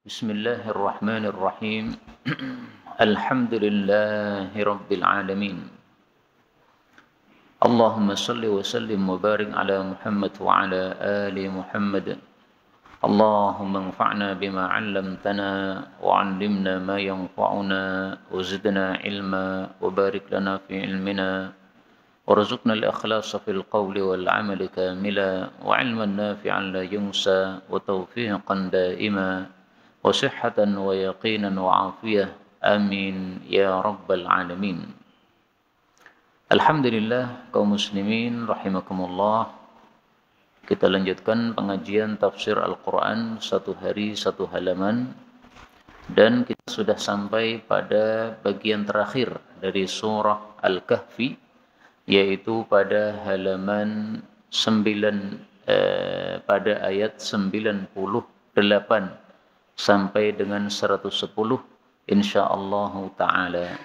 بسم الله الرحمن الرحيم. الحمد لله رب العالمين. اللهم صل وسلم وبارك على محمد وعلى آل محمد. اللهم انفعنا بما علمتنا وعلمنا ما ينفعنا وزدنا علما وبارك لنا في علمنا. وارزقنا الإخلاص في القول والعمل كاملا وعلما نافعا لا ينسى وتوفيقا دائما. وصحة ويقينا وعافية آمين يا رب العالمين Alhamdulillah kaum muslimin rahimakumullah kita lanjutkan pengajian tafsir Al-Quran satu hari satu halaman dan kita sudah sampai pada bagian terakhir dari surah Al-Kahfi yaitu pada halaman 9 eh, pada ayat 98 sampai dengan 110 insyaallah taala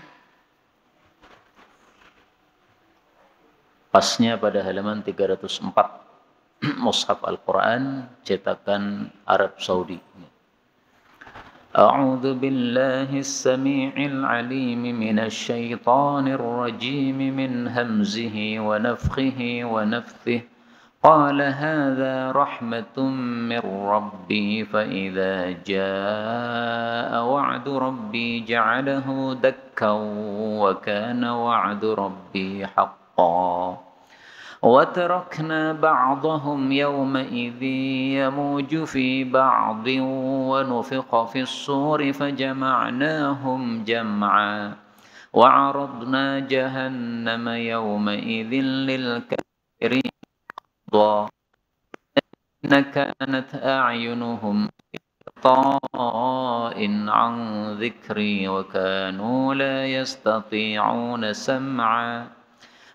pasnya pada halaman 304 Mushaf Al-Quran cetakan Arab Saudi أعوذ بالله السميع العليم من الشيطان الرجيم من همزه ونفخه ونفثه قال هذا رحمة من ربي فإذا جاء وعد ربي جعله دكا وكان وعد ربي حقا. وتركنا بعضهم يومئذ يموج في بعض ونفق في الصور فجمعناهم جمعا. وعرضنا جهنم يومئذ للكافرين. إن كانت أعينهم طاء عن ذكري وكانوا لا يستطيعون سمعا.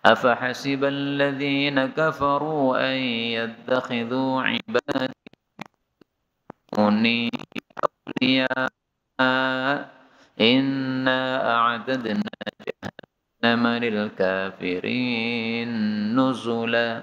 أفحسب الذين كفروا أن يتخذوا عبادي أولياء؟ إنا أعددنا جهنم للكافرين نزلا.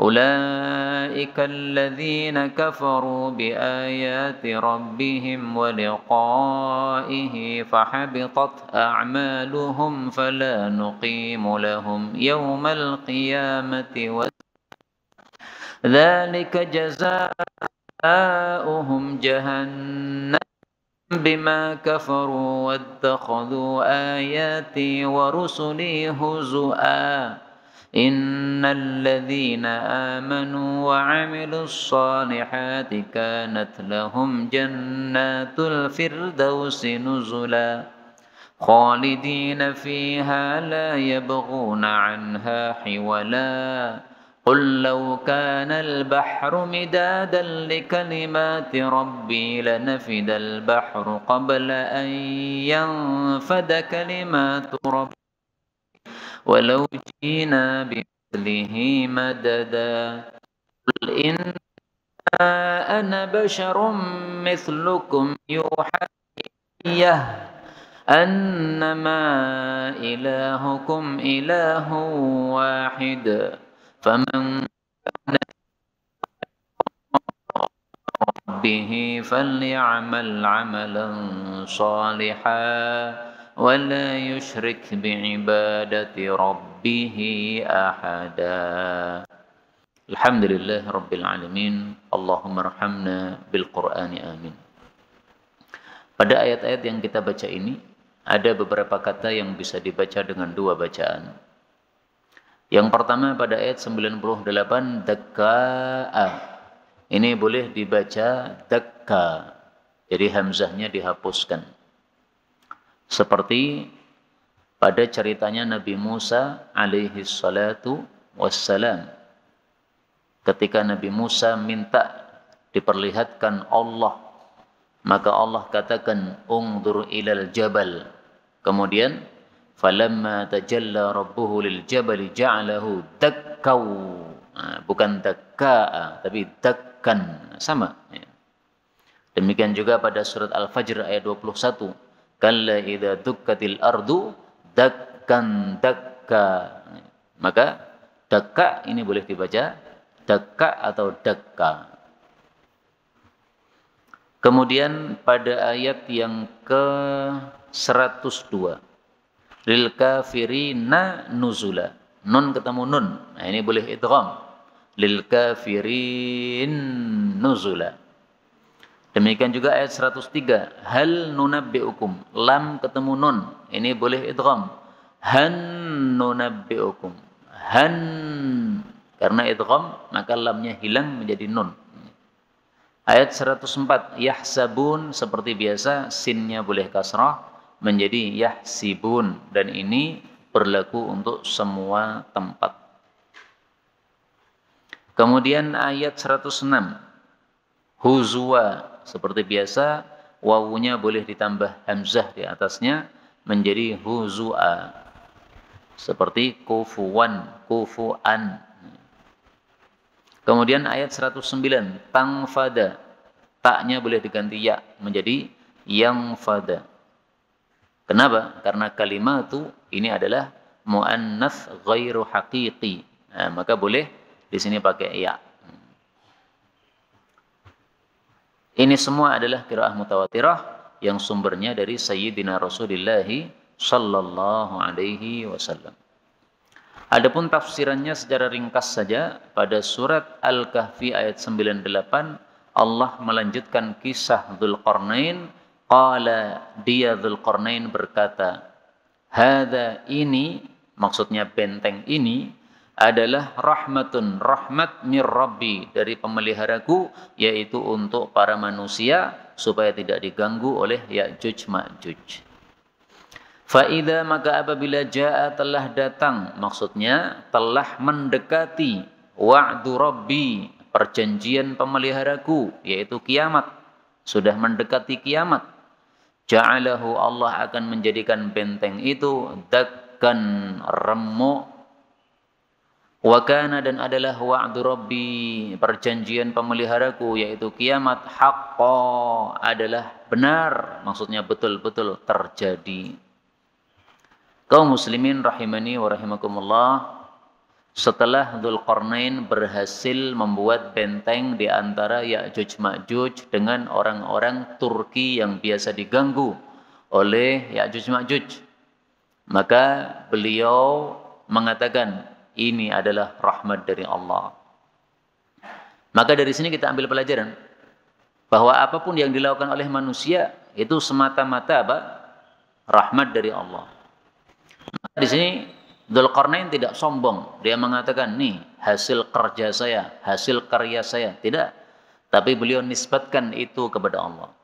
أولئك الذين كفروا بآيات ربهم ولقائه فحبطت أعمالهم فلا نقيم لهم يوم القيامة ذلك جزاؤهم جهنم بما كفروا واتخذوا آياتي ورسلي هزؤا إن الذين آمنوا وعملوا الصالحات كانت لهم جنات الفردوس نزلا خالدين فيها لا يبغون عنها حولا قل لو كان البحر مدادا لكلمات ربي لنفد البحر قبل أن ينفد كلمات ربي ولو جينا بمثله مددا. قل إن أنا بشر مثلكم يوحى إليه أنما إلهكم إله واحد. فمن كان به فليعمل عملا صالحا. ولا يشرك بعبادة ربه أحدا الحمد لله رب العالمين اللهم ارحمنا بالقرآن آمين Pada ayat-ayat yang kita baca ini ada beberapa kata yang bisa dibaca dengan dua bacaan. Yang pertama pada ayat 98 dakka'a. Ini boleh dibaca dakka. Jadi hamzahnya dihapuskan. Seperti pada ceritanya Nabi Musa alaihi salatu wassalam. Ketika Nabi Musa minta diperlihatkan Allah maka Allah katakan ungdur ilal jabal kemudian falamma tajalla rabbuhu lil jabal ja'alahu dakkau nah, bukan dakkaa tapi dakkan sama Demikian juga pada surat Al-Fajr ayat 21. Kalla idza dukkatil ardu dakkan dakka. Maka dakka ini boleh dibaca dakka atau dakka. Kemudian pada ayat yang ke 102. Lil kafirina nuzula. Nun ketemu nun. Nah ini boleh idgham. Lil kafirin nuzula. Demikian juga ayat 103. Hal nunabbi'ukum. Lam ketemu nun. Ini boleh idgham. Han nunabbi'ukum. Han. Karena idgham, maka lamnya hilang menjadi nun. Ayat 104. Yahsabun seperti biasa. Sinnya boleh kasrah. Menjadi yahsibun. Dan ini berlaku untuk semua tempat. Kemudian ayat 106. Huzwa seperti biasa, wawunya boleh ditambah hamzah di atasnya menjadi huzua. Seperti kufuwan, kufuan. Kemudian ayat 109, tangfada. Taknya boleh diganti ya menjadi yang fada. Kenapa? Karena kalimat itu ini adalah muannas ghairu haqiqi. Nah, maka boleh di sini pakai ya. Ini semua adalah kiraah mutawatirah yang sumbernya dari Sayyidina Rasulullah sallallahu alaihi wasallam. Adapun tafsirannya secara ringkas saja pada surat Al-Kahfi ayat 98 Allah melanjutkan kisah Dzulqarnain qala dia Dzulqarnain berkata hada ini maksudnya benteng ini adalah rahmatun rahmat mir rabbi dari pemeliharaku yaitu untuk para manusia supaya tidak diganggu oleh Ya'juj Ma'juj. Faida maka apabila jaa telah datang maksudnya telah mendekati wa'du rabbi perjanjian pemeliharaku yaitu kiamat sudah mendekati kiamat ja'alahu Allah akan menjadikan benteng itu dakkan remuk Wakana dan adalah wa'du rabbi perjanjian pemeliharaku yaitu kiamat haqqo adalah benar maksudnya betul-betul terjadi. Kaum muslimin rahimani wa rahimakumullah setelah Dzulqarnain berhasil membuat benteng di antara Ya'juj Ma'juj dengan orang-orang Turki yang biasa diganggu oleh Ya'juj Ma'juj. Maka beliau mengatakan ini adalah rahmat dari Allah. Maka dari sini kita ambil pelajaran bahwa apa pun yang dilakukan oleh manusia itu semata-mata apa? rahmat dari Allah. Maka di sini Dzulqarnain tidak sombong. Dia mengatakan, "Nih, hasil kerja saya, hasil karya saya." Tidak. Tapi beliau nisbatkan itu kepada Allah.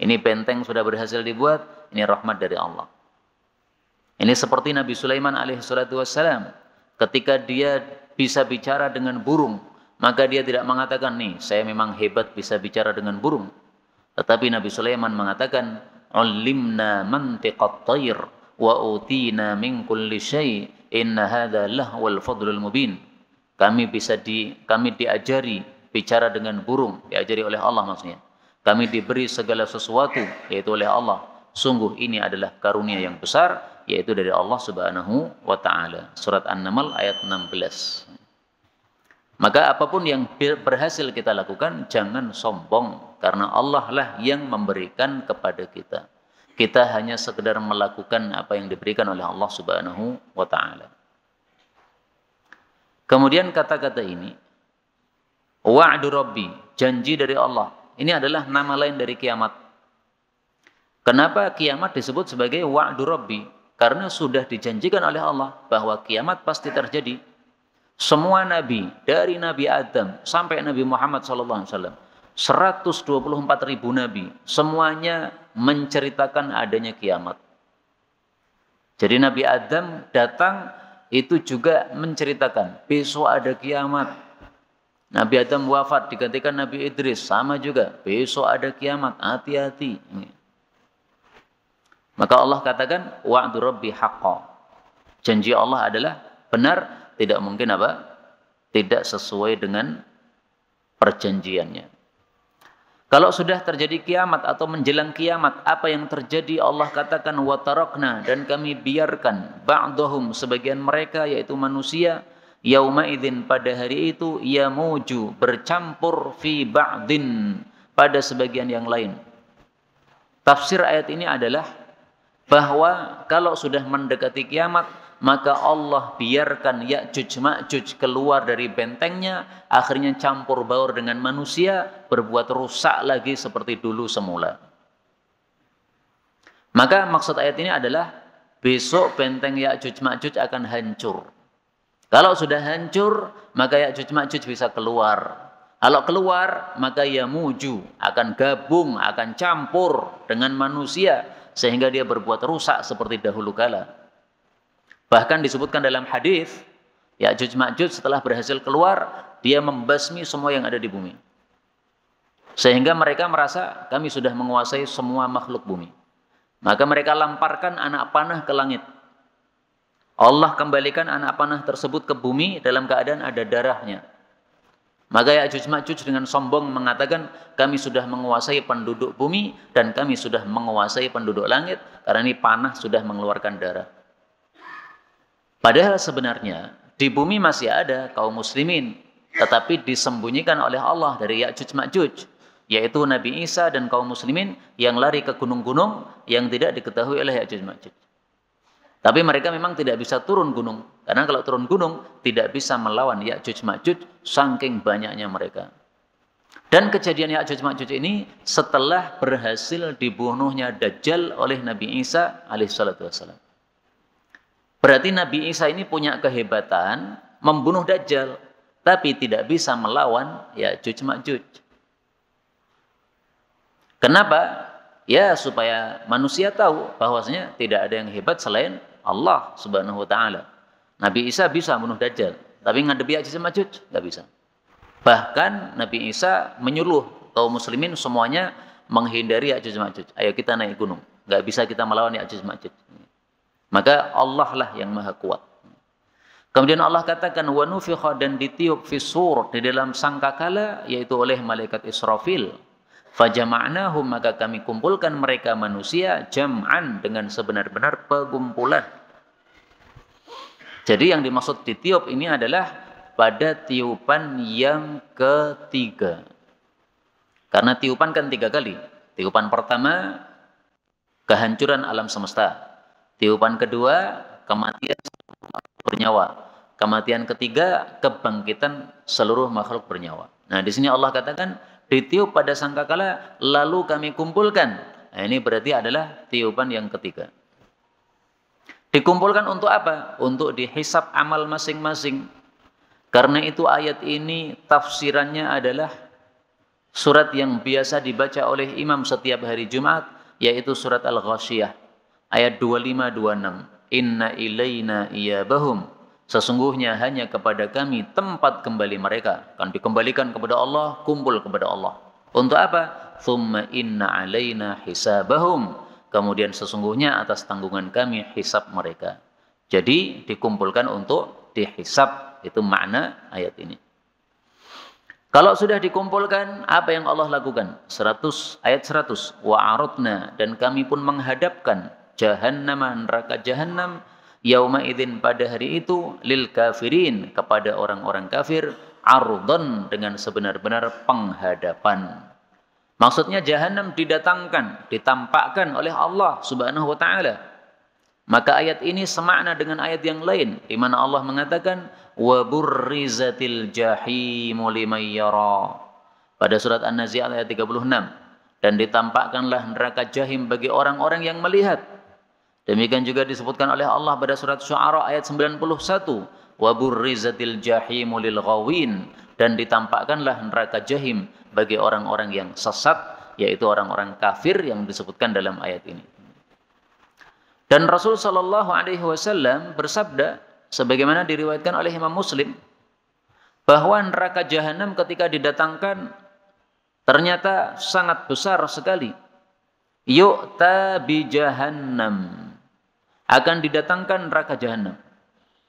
Ini benteng sudah berhasil dibuat, ini rahmat dari Allah. Ini seperti Nabi Sulaiman alaihi salatu wassalam ketika dia bisa bicara dengan burung, maka dia tidak mengatakan nih, saya memang hebat bisa bicara dengan burung. Tetapi Nabi Sulaiman mengatakan, "Ulimna mantiqat tayr wa utina min kulli syai, inna hadza lahwal fadlul mubin." Kami bisa di kami diajari bicara dengan burung, diajari oleh Allah maksudnya. Kami diberi segala sesuatu yaitu oleh Allah. Sungguh ini adalah karunia yang besar yaitu dari Allah Subhanahu wa taala. Surat An-Naml ayat 16. Maka apa pun yang berhasil kita lakukan jangan sombong karena Allah lah yang memberikan kepada kita. Kita hanya sekedar melakukan apa yang diberikan oleh Allah Subhanahu wa taala. Kemudian kata-kata ini wa'du rabbi, janji dari Allah. Ini adalah nama lain dari kiamat. Kenapa kiamat disebut sebagai wa'du rabbi? Karena sudah dijanjikan oleh Allah bahwa kiamat pasti terjadi. Semua nabi dari Nabi Adam sampai Nabi Muhammad SAW 124 ribu nabi semuanya menceritakan adanya kiamat. Jadi Nabi Adam datang itu juga menceritakan besok ada kiamat. Nabi Adam wafat digantikan Nabi Idris sama juga besok ada kiamat hati-hati. Maka Allah katakan wa'du rabbi haqqa. Janji Allah adalah benar, tidak mungkin apa? Tidak sesuai dengan perjanjiannya. Kalau sudah terjadi kiamat atau menjelang kiamat, apa yang terjadi Allah katakan watarokna dan kami biarkan ba'dahum sebagian mereka yaitu manusia yauma idzin pada hari itu ia muju bercampur fi ba'din pada sebagian yang lain. Tafsir ayat ini adalah bahwa kalau sudah mendekati kiamat maka Allah biarkan Ya'juj Ma'juj keluar dari bentengnya, akhirnya campur baur dengan manusia, berbuat rusak lagi seperti dulu semula. Maka maksud ayat ini adalah besok benteng Ya'juj Ma'juj akan hancur. Kalau sudah hancur, maka Ya'juj Ma'juj bisa keluar. Kalau keluar, maka ia muju, akan gabung, akan campur dengan manusia, sehingga dia berbuat rusak seperti dahulu kala. Bahkan disebutkan dalam hadis, Ya'juj Ma'juj setelah berhasil keluar, dia membasmi semua yang ada di bumi. Sehingga mereka merasa kami sudah menguasai semua makhluk bumi. Maka mereka lamparkan anak panah ke langit. Allah kembalikan anak panah tersebut ke bumi dalam keadaan ada darahnya. Maka Ya'juj Ma'juj dengan sombong mengatakan kami sudah menguasai penduduk bumi dan kami sudah menguasai penduduk langit karena ini panah sudah mengeluarkan darah. Padahal sebenarnya di bumi masih ada kaum muslimin, tetapi disembunyikan oleh Allah dari Ya'juj Ma'juj, yaitu Nabi Isa dan kaum muslimin yang lari ke gunung-gunung yang tidak diketahui oleh Ya'juj Ma'juj. Tapi mereka memang tidak bisa turun gunung, karena kalau turun gunung tidak bisa melawan Ya'juj Ma'juj saking banyaknya mereka. Dan kejadian Ya'juj Ma'juj ini setelah berhasil dibunuhnya Dajjal oleh Nabi Isa alaihissalatu wassalam. Berarti Nabi Isa ini punya kehebatan membunuh Dajjal, tapi tidak bisa melawan ya Juj Ma'juj. Kenapa? Ya supaya manusia tahu bahwasanya tidak ada yang hebat selain Allah Subhanahu wa taala. Nabi Isa bisa membunuh Dajjal, tapi ngadepi Ya'juj Ma'juj nggak bisa. Bahkan Nabi Isa menyuruh kaum muslimin semuanya menghindari Ya'juj Ma'juj. Ayo kita naik gunung. Nggak bisa kita melawan Ya'juj Ma'juj. Maka Allah lah yang maha kuat. Kemudian Allah katakan wa nufikha dan ditiup fi sur di dalam sangkakala yaitu oleh malaikat Israfil. Fajama'nahum maka kami kumpulkan mereka manusia jam'an dengan sebenar-benar pengumpulan. Jadi yang dimaksud ditiup ini adalah pada tiupan yang ketiga. Karena tiupan kan tiga kali. Tiupan pertama kehancuran alam semesta. Tiupan kedua, kematian bernyawa. Kematian ketiga, kebangkitan seluruh makhluk bernyawa. Nah, di sini Allah katakan, ditiup pada sangkakala, lalu kami kumpulkan. Nah, ini berarti adalah tiupan yang ketiga. Dikumpulkan untuk apa? Untuk dihisap amal masing-masing. Karena itu ayat ini tafsirannya adalah surat yang biasa dibaca oleh imam setiap hari Jumat, yaitu surat Al-Ghasyiyah ayat 25 26 inna ilaina iyabahum. Sesungguhnya hanya kepada kami tempat kembali mereka. Akan dikembalikan kepada Allah kumpul kepada Allah. Untuk apa? Thumma inna alaina hisabahum kemudian sesungguhnya atas tanggungan kami hisab mereka jadi dikumpulkan untuk dihisab itu makna ayat ini kalau sudah dikumpulkan, apa yang Allah lakukan? 100 ayat 100. Wa aradna dan kami pun menghadapkan jahannam neraka jahannam yauma idzin pada hari itu lil kafirin kepada orang-orang kafir ardon dengan sebenar-benar penghadapan. Maksudnya jahannam didatangkan, ditampakkan oleh Allah Subhanahu wa taala. Maka ayat ini semakna dengan ayat yang lain di mana Allah mengatakan wa burrizatil jahimu liman yara. Pada surat An-Nazi'at ayat 36 dan ditampakkanlah neraka jahim bagi orang-orang yang melihat Demikian juga disebutkan oleh Allah pada surat Syu'ara ayat 91, "Wa burrizatil jahimu lil ghawin" dan ditampakkanlah neraka jahim bagi orang-orang yang sesat yaitu orang-orang kafir yang disebutkan dalam ayat ini. Dan Rasul sallallahu alaihi wasallam bersabda sebagaimana diriwayatkan oleh Imam Muslim bahwa neraka jahanam ketika didatangkan ternyata sangat besar sekali. Yu'ta bi jahannam akan didatangkan neraka jahanam.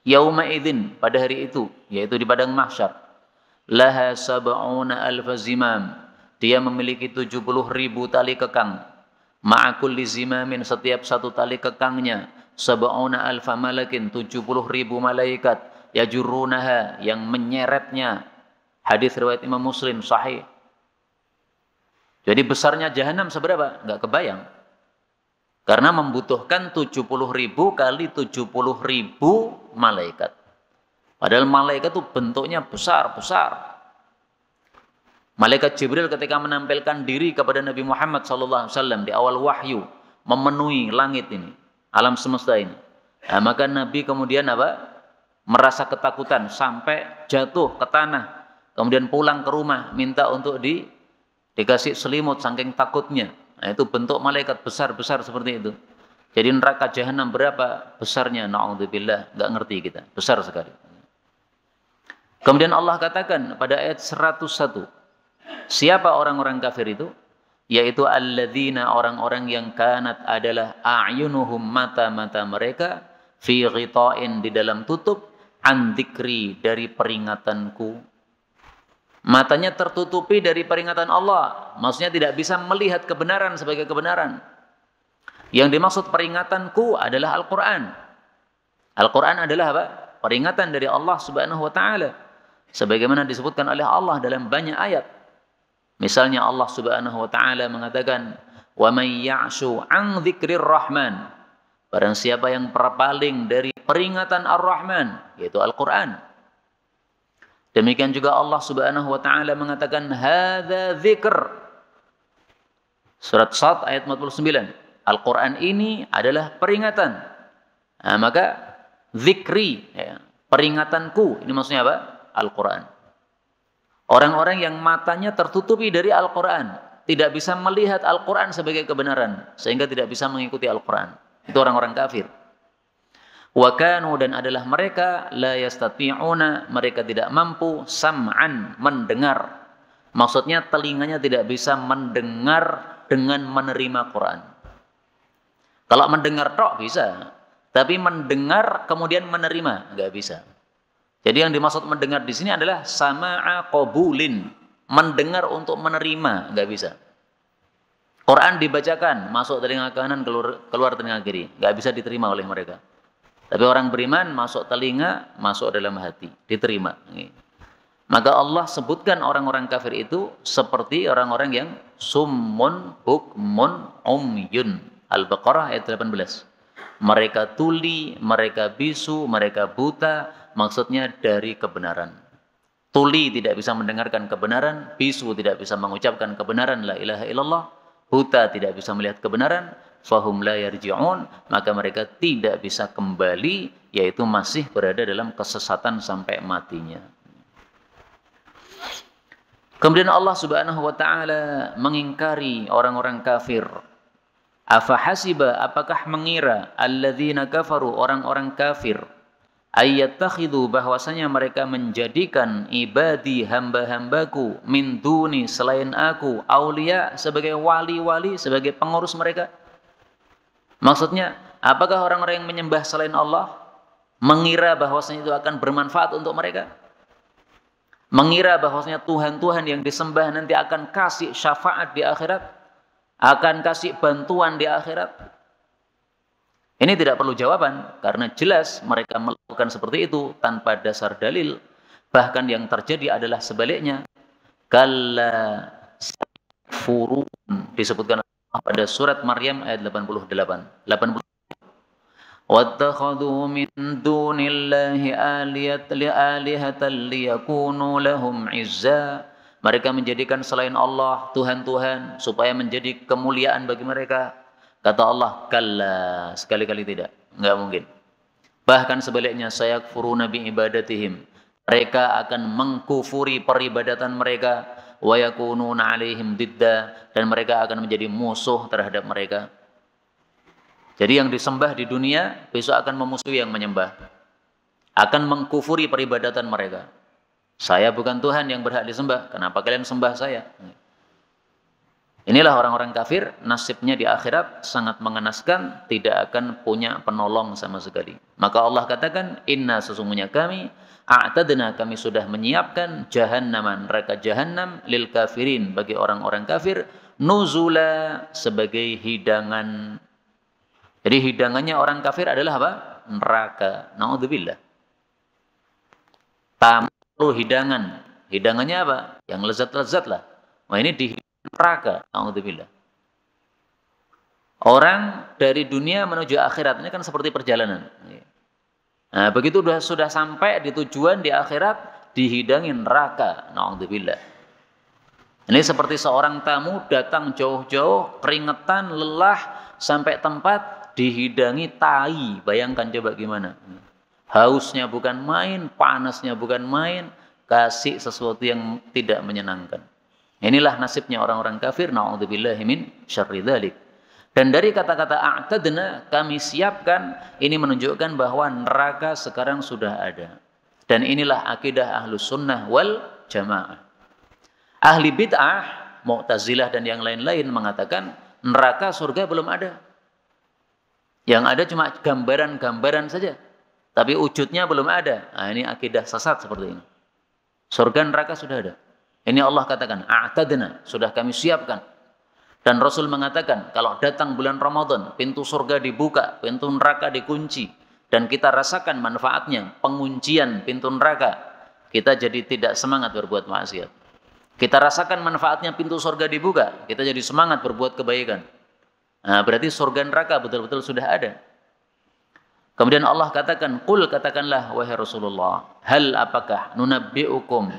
Yauma idzin pada hari itu yaitu di padang mahsyar. Laha sab'una alfa zimam. dia memiliki 70 ribu tali kekang. Ma'akul zimamin setiap satu tali kekangnya. Sab'una alfa malakin 70 ribu malaikat. Yajurunaha yang menyeretnya. Hadis riwayat Imam Muslim sahih. Jadi besarnya jahanam seberapa? Enggak kebayang. Karena membutuhkan 70 ribu kali 70 ribu malaikat. Padahal malaikat itu bentuknya besar-besar. Malaikat Jibril ketika menampilkan diri kepada Nabi Muhammad SAW di awal wahyu memenuhi langit ini, alam semesta ini. Nah, maka Nabi kemudian apa? Merasa ketakutan sampai jatuh ke tanah, kemudian pulang ke rumah minta untuk di dikasih selimut saking takutnya. Nah, itu bentuk malaikat besar-besar seperti itu. Jadi neraka jahanam berapa besarnya? Nauzubillah, enggak ngerti kita. Besar sekali. Kemudian Allah katakan pada ayat 101. Siapa orang-orang kafir itu? Yaitu alladzina orang-orang yang kanat adalah a'yunuhum mata-mata mereka fi ghita'in di dalam tutup an dari peringatanku Matanya tertutupi dari peringatan Allah. Maksudnya tidak bisa melihat kebenaran sebagai kebenaran. Yang dimaksud peringatanku adalah Al-Quran. Al-Quran adalah apa? Peringatan dari Allah subhanahu wa ta'ala. Sebagaimana disebutkan oleh Allah dalam banyak ayat. Misalnya Allah Subhanahu wa taala mengatakan, "Wa may ya'shu 'an dzikrir rahman" Barang siapa yang berpaling dari peringatan Ar-Rahman, yaitu Al-Qur'an. Demikian juga Allah Subhanahu wa taala mengatakan, hada zikr Surat Sad ayat 49. Al-Quran ini adalah peringatan. Nah, maka zikri, ya, peringatanku. Ini maksudnya apa? Al-Qur'an. Orang-orang yang matanya tertutupi dari Al-Qur'an, tidak bisa melihat Al-Qur'an sebagai kebenaran sehingga tidak bisa mengikuti Al-Qur'an. Itu orang-orang kafir. Wa kanu dan adalah mereka la yastati'una mereka tidak mampu sam'an mendengar. Maksudnya telinganya tidak bisa mendengar dengan menerima Quran. Kalau mendengar tok bisa, tapi mendengar kemudian menerima nggak bisa. Jadi yang dimaksud mendengar di sini adalah sama'a qabulin, mendengar untuk menerima nggak bisa. Quran dibacakan masuk telinga kanan keluar, keluar telinga kiri, nggak bisa diterima oleh mereka. Tapi orang beriman masuk telinga, masuk dalam hati, diterima. Maka Allah sebutkan orang-orang kafir itu seperti orang-orang yang summun bukmun umyun. Al-Baqarah ayat 18. Mereka tuli, mereka bisu, mereka buta, maksudnya dari kebenaran. Tuli tidak bisa mendengarkan kebenaran, bisu tidak bisa mengucapkan kebenaran la ilaha illallah, buta tidak bisa melihat kebenaran, fahum la yarji'un maka mereka tidak bisa kembali yaitu masih berada dalam kesesatan sampai matinya Kemudian Allah Subhanahu wa taala mengingkari orang-orang kafir. Afa hasiba apakah mengira alladzina kafaru orang-orang kafir ayyattakhidhu bahwasanya mereka menjadikan ibadi hamba-hambaku min duni selain aku aulia sebagai wali-wali sebagai pengurus mereka Maksudnya, apakah orang-orang yang menyembah selain Allah mengira bahwasanya itu akan bermanfaat untuk mereka? Mengira bahwasanya Tuhan-Tuhan yang disembah nanti akan kasih syafaat di akhirat, akan kasih bantuan di akhirat. Ini tidak perlu jawaban karena jelas mereka melakukan seperti itu tanpa dasar dalil. Bahkan yang terjadi adalah sebaliknya. Kala furun disebutkan pada surat Maryam ayat 88. 88. Mereka menjadikan selain Allah Tuhan-Tuhan supaya menjadi kemuliaan bagi mereka kata Allah kalla sekali-kali tidak enggak mungkin bahkan sebaliknya saya furu nabi ibadatihim mereka akan mengkufuri peribadatan mereka wa yakununa alaihim didda dan mereka akan menjadi musuh terhadap mereka. Jadi yang disembah di dunia besok akan memusuhi yang menyembah. Akan mengkufuri peribadatan mereka. Saya bukan Tuhan yang berhak disembah, kenapa kalian sembah saya? Inilah orang-orang kafir, nasibnya di akhirat sangat mengenaskan, tidak akan punya penolong sama sekali. Maka Allah katakan, inna sesungguhnya kami, a'tadna kami sudah menyiapkan jahannaman, neraka jahannam lil kafirin, bagi orang-orang kafir, nuzula sebagai hidangan. Jadi hidangannya orang kafir adalah apa? Neraka. Na'udzubillah. Tamu hidangan. Hidangannya apa? Yang lezat-lezat lah. Wah ini di neraka. Alhamdulillah. Orang dari dunia menuju akhirat ini kan seperti perjalanan. Nah, begitu sudah sudah sampai di tujuan di akhirat dihidangi neraka. Alhamdulillah. Ini seperti seorang tamu datang jauh-jauh, keringetan, lelah, sampai tempat dihidangi tai. Bayangkan coba gimana. Hausnya bukan main, panasnya bukan main, kasih sesuatu yang tidak menyenangkan. Inilah nasibnya orang-orang kafir. Na'udzubillahi min syarri. Dan dari kata-kata a'tadna kami siapkan ini menunjukkan bahwa neraka sekarang sudah ada. Dan inilah akidah ahlu sunnah wal jamaah. Ahli bid'ah, Mu'tazilah dan yang lain-lain mengatakan neraka surga belum ada. Yang ada cuma gambaran-gambaran saja. Tapi wujudnya belum ada. Nah, ini akidah sesat seperti ini. Surga neraka sudah ada. Ini Allah katakan, a'tadna, sudah kami siapkan. Dan Rasul mengatakan, kalau datang bulan Ramadan, pintu surga dibuka, pintu neraka dikunci, dan kita rasakan manfaatnya, penguncian pintu neraka, kita jadi tidak semangat berbuat maksiat. Kita rasakan manfaatnya pintu surga dibuka, kita jadi semangat berbuat kebaikan. Nah, berarti surga neraka betul-betul sudah ada. Kemudian Allah katakan, "Qul katakanlah wahai Rasulullah, hal apakah nunabbiukum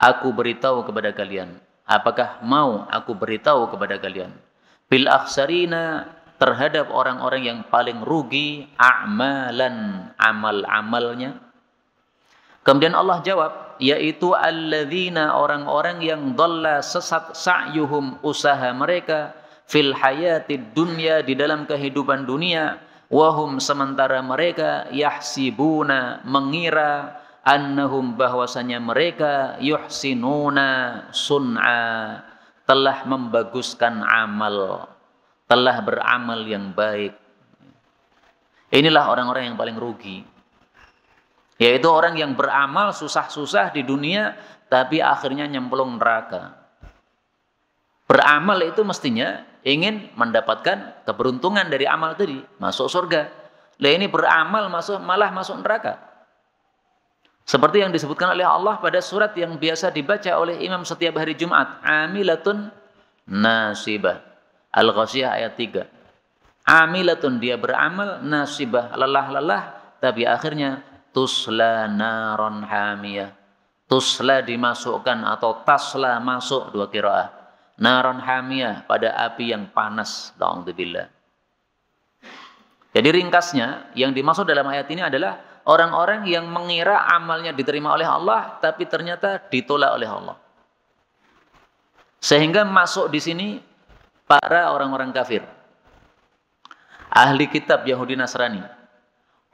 aku beritahu kepada kalian. Apakah mau aku beritahu kepada kalian? Bil akhsarina terhadap orang-orang yang paling rugi a'malan amal-amalnya. Kemudian Allah jawab, yaitu alladzina orang-orang yang dhalla sesat sa'yuhum usaha mereka fil hayatid dunya di dalam kehidupan dunia wahum sementara mereka yahsibuna mengira annahum bahwasanya mereka yuhsinuna sun'a telah membaguskan amal telah beramal yang baik. Inilah orang-orang yang paling rugi. Yaitu orang yang beramal susah-susah di dunia tapi akhirnya nyemplung neraka. Beramal itu mestinya ingin mendapatkan keberuntungan dari amal tadi masuk surga. Lah ini beramal masuk malah masuk neraka seperti yang disebutkan oleh Allah pada surat yang biasa dibaca oleh imam setiap hari Jumat. Amilatun nasibah. Al-Ghasiyah ayat 3. Amilatun dia beramal, nasibah lelah-lelah, tapi akhirnya tusla naron hamiyah. Tusla dimasukkan atau tasla masuk dua kiraah. Naron hamiyah pada api yang panas. Alhamdulillah. Jadi ringkasnya yang dimaksud dalam ayat ini adalah orang-orang yang mengira amalnya diterima oleh Allah tapi ternyata ditolak oleh Allah. Sehingga masuk di sini para orang-orang kafir. Ahli kitab Yahudi Nasrani,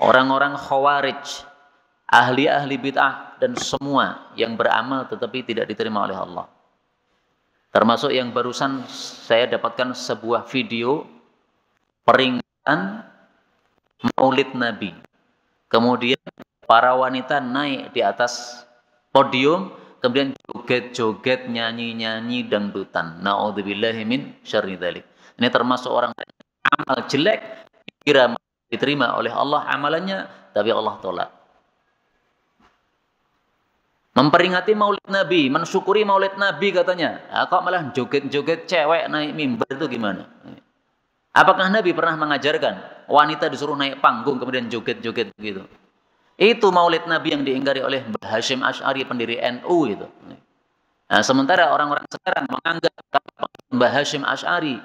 orang-orang Khawarij, ahli-ahli bid'ah dan semua yang beramal tetapi tidak diterima oleh Allah. Termasuk yang barusan saya dapatkan sebuah video peringatan Maulid Nabi Kemudian para wanita naik di atas podium, kemudian joget-joget, nyanyi-nyanyi dangdutan. Nauzubillahi min syarri dzalik. Ini termasuk orang amal jelek kira diterima oleh Allah amalannya, tapi Allah tolak. Memperingati maulid Nabi, mensyukuri maulid Nabi katanya. Nah, kok malah joget-joget cewek naik mimbar itu gimana? Apakah Nabi pernah mengajarkan wanita disuruh naik panggung kemudian joget-joget begitu? Itu maulid Nabi yang diingkari oleh Mbah Hashim Ash'ari pendiri NU itu. Nah, sementara orang-orang sekarang menganggap Mbah Hashim Ash'ari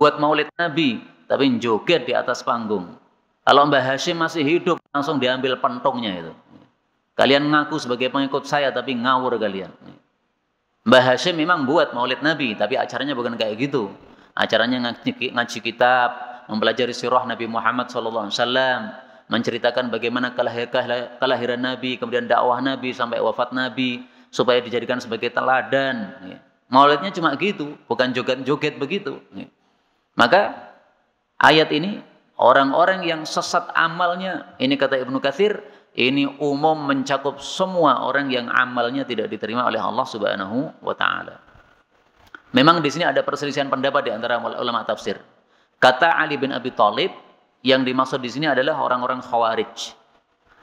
buat maulid Nabi tapi joget di atas panggung. Kalau Mbah Hashim masih hidup langsung diambil pentongnya itu. Kalian ngaku sebagai pengikut saya tapi ngawur kalian. Mbah Hashim memang buat maulid Nabi tapi acaranya bukan kayak gitu acaranya ngaji, kitab, mempelajari sirah Nabi Muhammad SAW, menceritakan bagaimana kelahiran Nabi, kemudian dakwah Nabi sampai wafat Nabi, supaya dijadikan sebagai teladan. Ya. Maulidnya cuma gitu, bukan joget-joget begitu. Maka ayat ini orang-orang yang sesat amalnya, ini kata Ibnu Katsir, ini umum mencakup semua orang yang amalnya tidak diterima oleh Allah Subhanahu wa taala. Memang di sini ada perselisihan pendapat di antara ulama tafsir. Kata Ali bin Abi Thalib, yang dimaksud di sini adalah orang-orang Khawarij.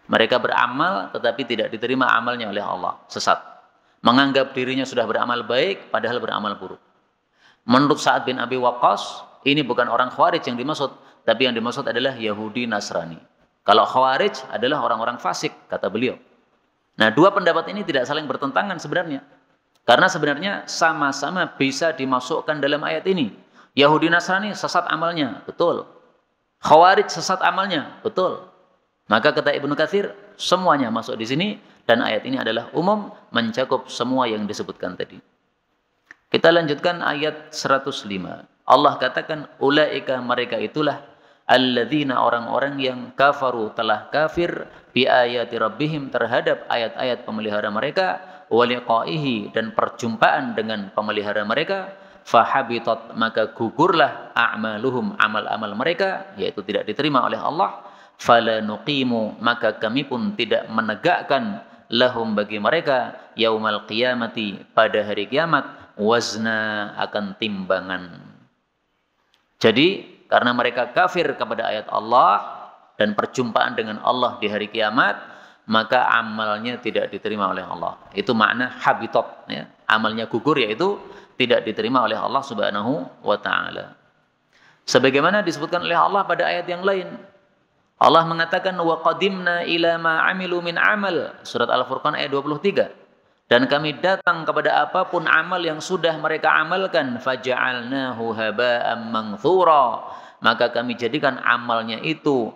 Mereka beramal tetapi tidak diterima amalnya oleh Allah, sesat menganggap dirinya sudah beramal baik padahal beramal buruk. Menurut Sa'ad bin Abi Waqqas, ini bukan orang Khawarij yang dimaksud, tapi yang dimaksud adalah Yahudi Nasrani. Kalau Khawarij adalah orang-orang fasik, kata beliau. Nah, dua pendapat ini tidak saling bertentangan sebenarnya. Karena sebenarnya sama-sama bisa dimasukkan dalam ayat ini. Yahudi Nasrani sesat amalnya, betul. Khawarij sesat amalnya, betul. Maka kata Ibnu Katsir, semuanya masuk di sini dan ayat ini adalah umum mencakup semua yang disebutkan tadi. Kita lanjutkan ayat 105. Allah katakan ulaika mereka itulah alladzina orang-orang yang kafaru telah kafir bi ayati rabbihim terhadap ayat-ayat pemelihara mereka waliqaihi dan perjumpaan dengan pemelihara mereka fahabitat maka gugurlah a'maluhum amal-amal mereka yaitu tidak diterima oleh Allah fala nuqimu maka kami pun tidak menegakkan lahum bagi mereka yaumal qiyamati pada hari kiamat wazna akan timbangan. Jadi karena mereka kafir kepada ayat Allah dan perjumpaan dengan Allah di hari kiamat, maka amalnya tidak diterima oleh Allah. Itu makna habitat ya. Amalnya gugur yaitu tidak diterima oleh Allah Subhanahu wa taala. Sebagaimana disebutkan oleh Allah pada ayat yang lain, Allah mengatakan wa qadimna ila ma amilu min amal surat Al-Furqan ayat 23 dan kami datang kepada apa pun amal yang sudah mereka amalkan faja'alnahu haba'am manthura maka kami jadikan amalnya itu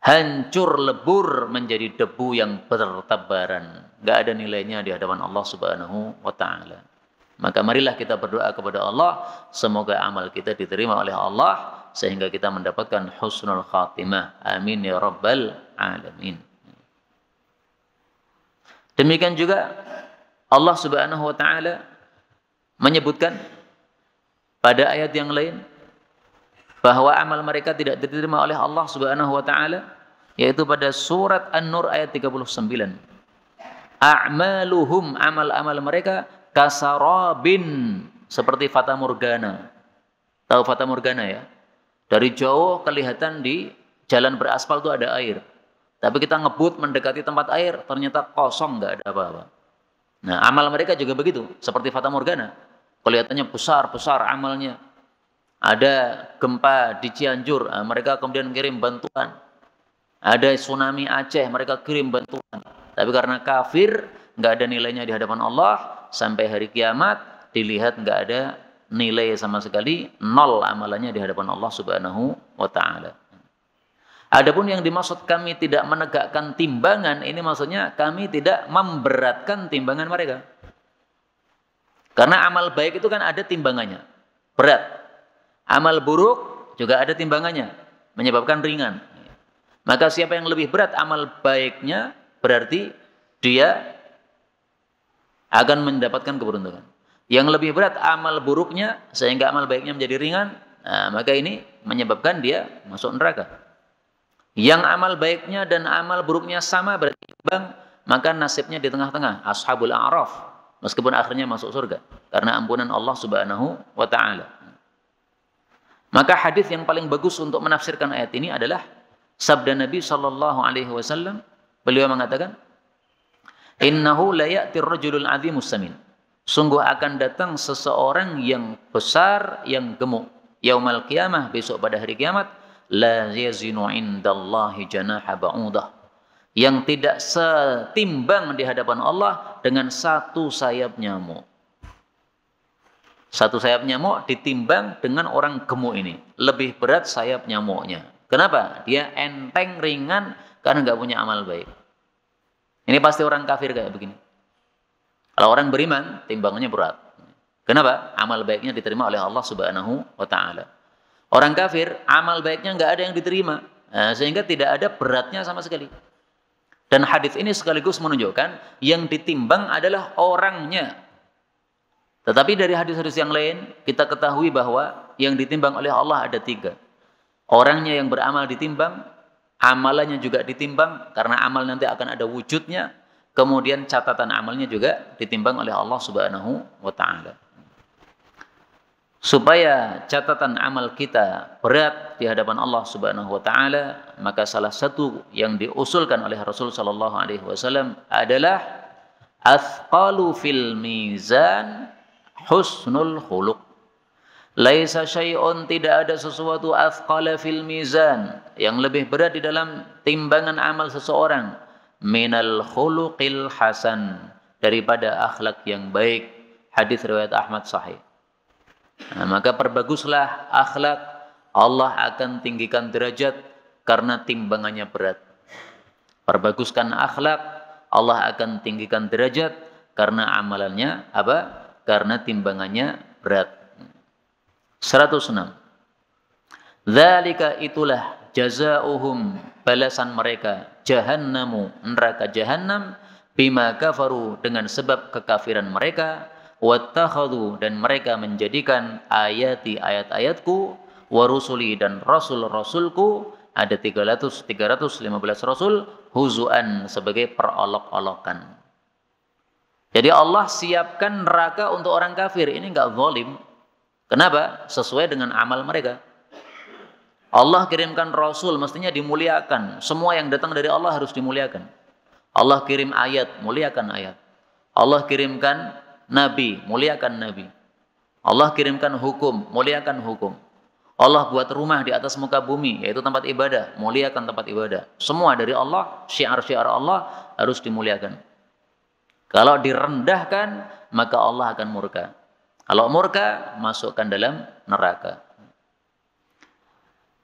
hancur lebur menjadi debu yang bertebaran enggak ada nilainya di hadapan Allah Subhanahu wa taala maka marilah kita berdoa kepada Allah semoga amal kita diterima oleh Allah sehingga kita mendapatkan husnul khatimah. Amin ya rabbal alamin. Demikian juga Allah Subhanahu wa taala menyebutkan pada ayat yang lain bahwa amal mereka tidak diterima oleh Allah Subhanahu wa taala yaitu pada surat An-Nur ayat 39. A'maluhum amal-amal mereka kasarabin seperti fata morgana. Tahu fata morgana ya? Dari jauh kelihatan di jalan beraspal itu ada air. Tapi kita ngebut mendekati tempat air, ternyata kosong, nggak ada apa-apa. Nah, amal mereka juga begitu, seperti Fata Morgana. Kelihatannya besar-besar amalnya. Ada gempa di Cianjur, nah, mereka kemudian kirim bantuan. Ada tsunami Aceh, mereka kirim bantuan. Tapi karena kafir, nggak ada nilainya di hadapan Allah, sampai hari kiamat dilihat nggak ada nilai sama sekali nol amalannya di hadapan Allah Subhanahu wa taala. Adapun yang dimaksud kami tidak menegakkan timbangan ini maksudnya kami tidak memberatkan timbangan mereka. Karena amal baik itu kan ada timbangannya, berat. Amal buruk juga ada timbangannya, menyebabkan ringan. Maka siapa yang lebih berat amal baiknya berarti dia akan mendapatkan keberuntungan. Yang lebih berat amal buruknya sehingga amal baiknya menjadi ringan, nah, maka ini menyebabkan dia masuk neraka. Yang amal baiknya dan amal buruknya sama berarti bang, maka nasibnya di tengah-tengah, ashabul a'raf, meskipun akhirnya masuk surga karena ampunan Allah Subhanahu wa taala. Maka hadis yang paling bagus untuk menafsirkan ayat ini adalah sabda Nabi sallallahu alaihi wasallam. Beliau mengatakan, "Innahu la ya'ti ar-rajulul 'azimus samin." Sungguh akan datang seseorang yang besar, yang gemuk. Yaumal qiyamah, besok pada hari kiamat. La yazinu indallahi janaha ba'udah. Yang tidak setimbang di hadapan Allah dengan satu sayap nyamuk. Satu sayap nyamuk ditimbang dengan orang gemuk ini. Lebih berat sayap nyamuknya. Kenapa? Dia enteng, ringan, karena nggak punya amal baik. Ini pasti orang kafir kayak begini. Kalau orang beriman, timbangannya berat. Kenapa? Amal baiknya diterima oleh Allah Subhanahu wa taala. Orang kafir, amal baiknya nggak ada yang diterima. Nah, sehingga tidak ada beratnya sama sekali. Dan hadis ini sekaligus menunjukkan yang ditimbang adalah orangnya. Tetapi dari hadis-hadis yang lain kita ketahui bahwa yang ditimbang oleh Allah ada tiga. Orangnya yang beramal ditimbang, amalannya juga ditimbang karena amal nanti akan ada wujudnya. Kemudian catatan amalnya juga ditimbang oleh Allah Subhanahu wa taala. Supaya catatan amal kita berat di hadapan Allah Subhanahu wa taala, maka salah satu yang diusulkan oleh Rasul sallallahu alaihi wasallam adalah athqalu fil mizan husnul khuluq. Laisa syai'un tidak ada sesuatu athqala fil mizan yang lebih berat di dalam timbangan amal seseorang minal khuluqil hasan daripada akhlak yang baik. Hadis riwayat Ahmad sahih. Nah, maka perbaguslah akhlak Allah akan tinggikan derajat karena timbangannya berat. Perbaguskan akhlak Allah akan tinggikan derajat karena amalannya apa? Karena timbangannya berat. 106. Zalika itulah jazaohum balasan mereka jahannamu neraka jahannam bima kafaru dengan sebab kekafiran mereka wattakhadhu dan mereka menjadikan ayati ayat-ayatku wa rusuli dan rasul-rasulku ada 300 315 rasul huzuan sebagai perolok-olokan jadi Allah siapkan neraka untuk orang kafir. Ini enggak zalim. Kenapa? Sesuai dengan amal mereka. Allah kirimkan Rasul mestinya dimuliakan. Semua yang datang dari Allah harus dimuliakan. Allah kirim ayat, muliakan ayat. Allah kirimkan Nabi, muliakan Nabi. Allah kirimkan hukum, muliakan hukum. Allah buat rumah di atas muka bumi, yaitu tempat ibadah, muliakan tempat ibadah. Semua dari Allah, syiar-syiar Allah harus dimuliakan. Kalau direndahkan, maka Allah akan murka. Kalau murka, masukkan dalam neraka.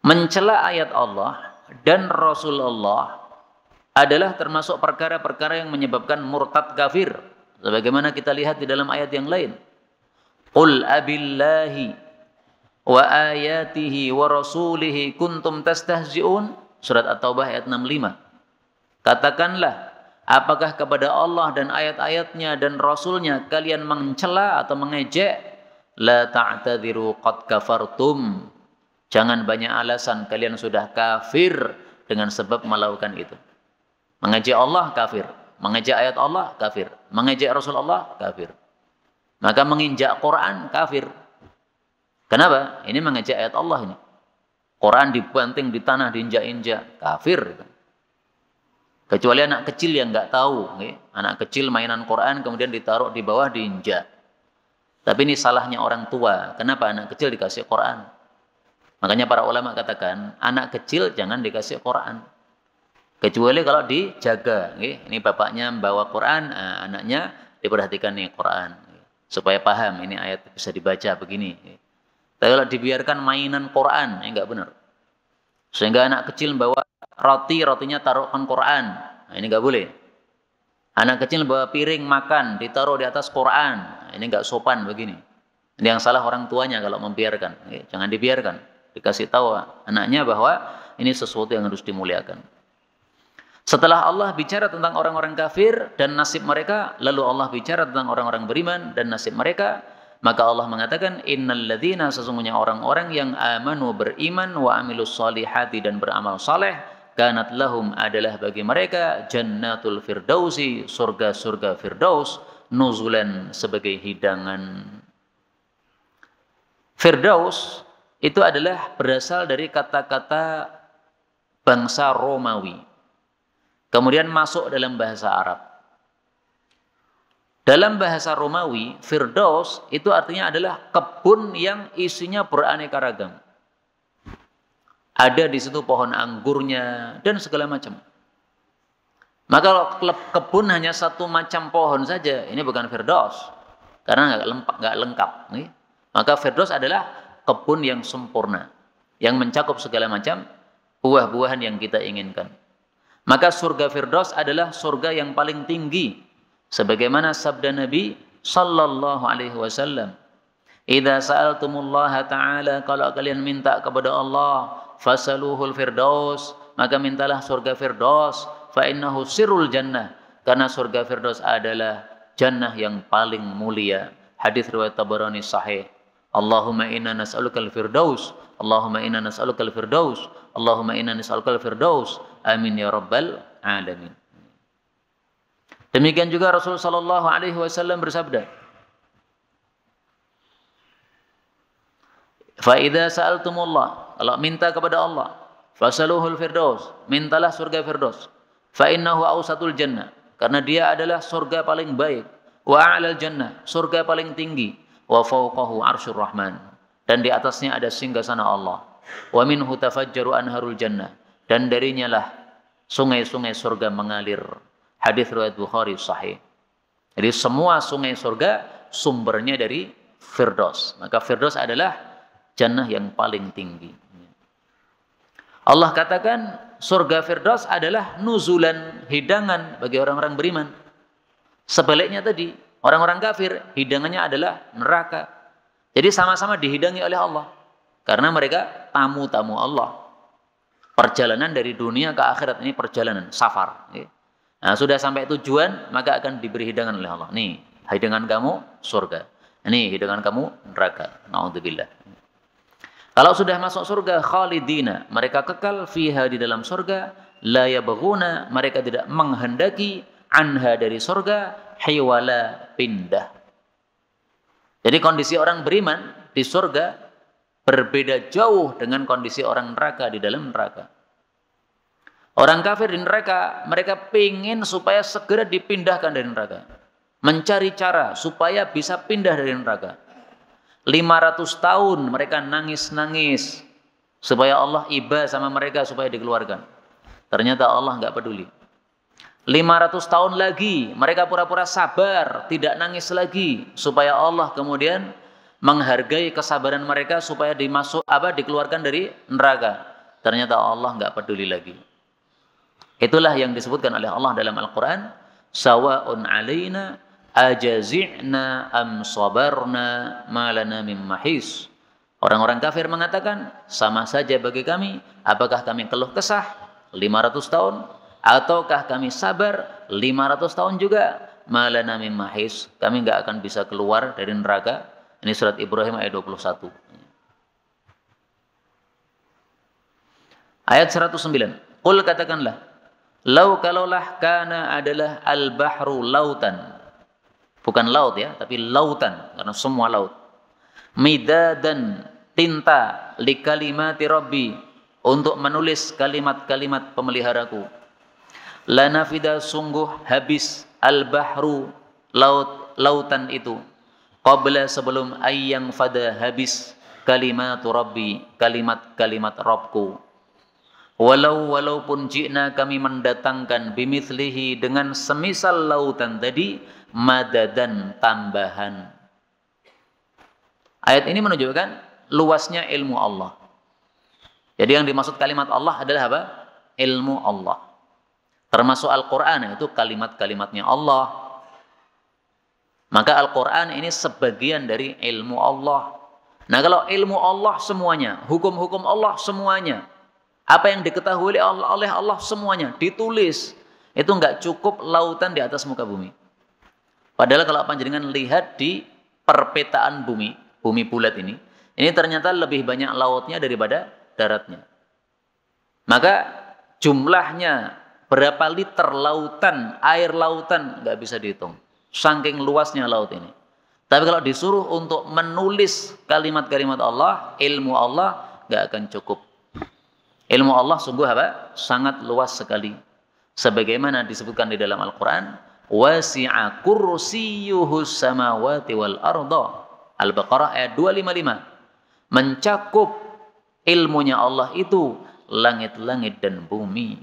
Mencela ayat Allah dan Rasulullah adalah termasuk perkara-perkara yang menyebabkan murtad kafir. Sebagaimana kita lihat di dalam ayat yang lain. Qul abillahi wa ayatihi wa rasulihi kuntum tastahzi'un. Surat At-Taubah ayat 65. Katakanlah Apakah kepada Allah dan ayat-ayatnya dan Rasulnya kalian mencela atau mengejek? La ta'tadiru qad kafartum. Jangan banyak alasan kalian sudah kafir dengan sebab melakukan itu. Mengejek Allah kafir. Mengejek ayat Allah kafir. Mengejek Rasulullah kafir. Maka menginjak Quran kafir. Kenapa? Ini mengejek ayat Allah ini. Quran dibanting di tanah diinjak-injak. Kafir. Kecuali anak kecil yang nggak tahu, okay? anak kecil mainan Quran kemudian ditaruh di bawah diinjak. Tapi ini salahnya orang tua. Kenapa anak kecil dikasih Quran? Makanya para ulama katakan anak kecil jangan dikasih Quran. Kecuali kalau dijaga. Okay? Ini bapaknya membawa Quran, nah, anaknya diperhatikan nih Quran. Supaya paham ini ayat bisa dibaca begini. Tapi kalau dibiarkan mainan Quran, ini enggak benar. Sehingga anak kecil membawa roti, rotinya taruhkan Quran. Nah, ini nggak boleh. Anak kecil bawa piring makan, ditaruh di atas Quran. Nah, ini nggak sopan begini. Ini yang salah orang tuanya kalau membiarkan. Jangan dibiarkan. Dikasih tahu anaknya bahwa ini sesuatu yang harus dimuliakan. Setelah Allah bicara tentang orang-orang kafir dan nasib mereka, lalu Allah bicara tentang orang-orang beriman dan nasib mereka, maka Allah mengatakan innalladzina sesungguhnya orang-orang yang amanu beriman wa amilus solihati dan beramal saleh kanat lahum adalah bagi mereka jannatul firdausi surga-surga firdaus nuzulan sebagai hidangan. Firdaus itu adalah berasal dari kata-kata bangsa Romawi. Kemudian masuk dalam bahasa Arab. Dalam bahasa Romawi, Firdaus itu artinya adalah kebun yang isinya beraneka ragam. Ada di situ pohon anggurnya dan segala macam. Maka kalau kebun hanya satu macam pohon saja, ini bukan firdaus. Karena nggak lengkap, nggak lengkap. Nih. Maka firdaus adalah kebun yang sempurna, yang mencakup segala macam buah-buahan yang kita inginkan. Maka surga firdaus adalah surga yang paling tinggi. Sebagaimana sabda Nabi sallallahu alaihi wasallam, "Idza sa'altumullaha ta'ala kalau kalian minta kepada Allah, fasaluhul firdaus maka mintalah surga firdaus fa innahu sirrul jannah karena surga firdaus adalah jannah yang paling mulia Hadis riwayat Tabarani sahih. Allahumma inna nas'aluka al-firdaus. Allahumma inna nas'aluka al-firdaus. Allahumma inna nas'aluka al-firdaus. Amin ya rabbal alamin. Demikian juga Rasulullah sallallahu alaihi wasallam bersabda, Fa idza sa'altumullah, kalau minta kepada Allah, fasaluhul firdaus, mintalah surga firdaus. Fa innahu ausatul jannah, karena dia adalah surga paling baik. Wa a'lal jannah, surga paling tinggi. Wa fawqahu arsyur rahman. Dan di atasnya ada singgasana Allah. Wa minhu tafajjaru anharul jannah. Dan darinya lah sungai-sungai surga mengalir. Hadis riwayat Bukhari sahih. Jadi semua sungai surga sumbernya dari Firdaus. Maka Firdaus adalah jannah yang paling tinggi. Allah katakan surga Firdaus adalah nuzulan, hidangan bagi orang-orang beriman. Sebaliknya tadi, orang-orang kafir hidangannya adalah neraka. Jadi sama-sama dihidangi oleh Allah. Karena mereka tamu-tamu Allah. Perjalanan dari dunia ke akhirat ini perjalanan safar. Nah, sudah sampai tujuan maka akan diberi hidangan oleh Allah. Nih, hidangan kamu surga. Ini hidangan kamu neraka. Nauzubillah. Kalau sudah masuk surga khalidina, mereka kekal fiha di dalam surga, la yabghuna, mereka tidak menghendaki anha dari surga hiwala pindah. Jadi kondisi orang beriman di surga berbeda jauh dengan kondisi orang neraka di dalam neraka. Orang kafir di neraka, mereka ingin supaya segera dipindahkan dari neraka. Mencari cara supaya bisa pindah dari neraka. 500 tahun mereka nangis-nangis supaya Allah iba sama mereka supaya dikeluarkan. Ternyata Allah nggak peduli. 500 tahun lagi mereka pura-pura sabar, tidak nangis lagi supaya Allah kemudian menghargai kesabaran mereka supaya dimasuk apa dikeluarkan dari neraka. Ternyata Allah nggak peduli lagi. Itulah yang disebutkan oleh Allah dalam Al-Qur'an, sawaun alaina ajazi'na am sabarna malana mim mahis. Orang-orang kafir mengatakan, sama saja bagi kami, apakah kami keluh kesah 500 tahun, ataukah kami sabar 500 tahun juga, malana mim mahis. Kami nggak akan bisa keluar dari neraka. Ini surat Ibrahim ayat 21. Ayat 109. Qul katakanlah, lau kalaulah kana adalah al-bahru lautan Bukan laut ya, tapi lautan karena semua laut. dan tinta li kalimati rabbi untuk menulis kalimat-kalimat pemeliharaku. Lanafida sungguh habis al-bahru laut lautan itu qabla sebelum ayyang fada habis kalimat rabbi kalimat-kalimat Rabbku walau walaupun jina kami mendatangkan bimithlihi dengan semisal lautan tadi madadan tambahan. Ayat ini menunjukkan luasnya ilmu Allah. Jadi yang dimaksud kalimat Allah adalah apa? Ilmu Allah. Termasuk Al-Quran itu kalimat-kalimatnya Allah. Maka Al-Quran ini sebagian dari ilmu Allah. Nah kalau ilmu Allah semuanya, hukum-hukum Allah semuanya, apa yang diketahui oleh Allah, oleh Allah semuanya ditulis, itu enggak cukup lautan di atas muka bumi. Padahal kalau panjenengan lihat di perpetaan bumi, bumi bulat ini, ini ternyata lebih banyak lautnya daripada daratnya. Maka jumlahnya berapa liter lautan, air lautan nggak bisa dihitung. Saking luasnya laut ini. Tapi kalau disuruh untuk menulis kalimat-kalimat Allah, ilmu Allah nggak akan cukup. Ilmu Allah sungguh apa? Sangat luas sekali. Sebagaimana disebutkan di dalam Al-Quran, wasi'a kursiyuhu samawati wal arda. Al-Baqarah ayat 255. Mencakup ilmunya Allah itu langit-langit dan bumi.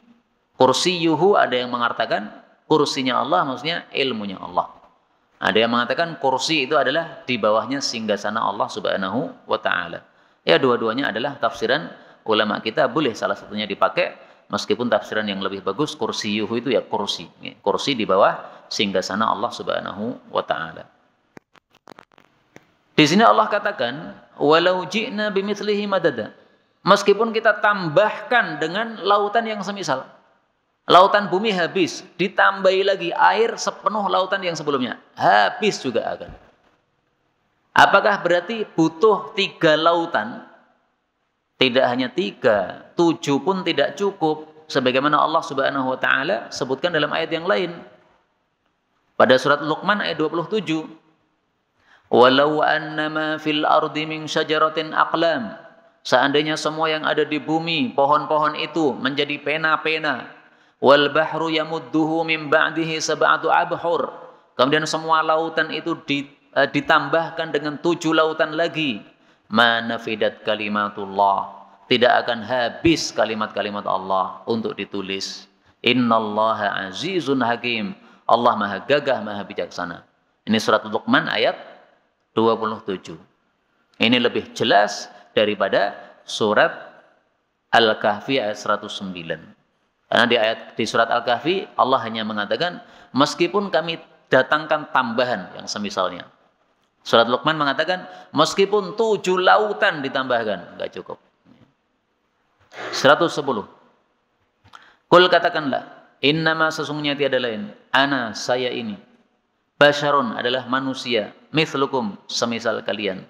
Kursiyuhu ada yang mengatakan kursinya Allah maksudnya ilmunya Allah. Ada yang mengatakan kursi itu adalah di bawahnya singgasana Allah Subhanahu wa taala. Ya dua-duanya adalah tafsiran ulama kita boleh salah satunya dipakai Meskipun tafsiran yang lebih bagus kursi yuhu itu ya kursi. Kursi di bawah sehingga sana Allah Subhanahu wa taala. Di sini Allah katakan walau ji'na bimithlihi madada. Meskipun kita tambahkan dengan lautan yang semisal. Lautan bumi habis, ditambahi lagi air sepenuh lautan yang sebelumnya. Habis juga akan. Apakah berarti butuh tiga lautan? Tidak hanya tiga, tujuh pun tidak cukup. Sebagaimana Allah subhanahu wa ta'ala sebutkan dalam ayat yang lain. Pada surat Luqman ayat 27. Walau annama fil ardi min syajaratin aqlam. Seandainya semua yang ada di bumi, pohon-pohon itu menjadi pena-pena. Wal bahru yamudduhu min ba'dihi sab'atu abhur. Kemudian semua lautan itu eh, ditambahkan dengan tujuh lautan lagi. Manafidat kalimatullah. Tidak akan habis kalimat-kalimat Allah untuk ditulis. Innallaha azizun hakim. Allah maha gagah, maha bijaksana. Ini surat Luqman ayat 27. Ini lebih jelas daripada surat Al-Kahfi ayat 109. Karena di ayat di surat Al-Kahfi Allah hanya mengatakan meskipun kami datangkan tambahan yang semisalnya. Surat Luqman mengatakan meskipun tujuh lautan ditambahkan nggak cukup. 110. Kul katakanlah innama sesungguhnya tiada lain ana saya ini basyarun adalah manusia mithlukum semisal kalian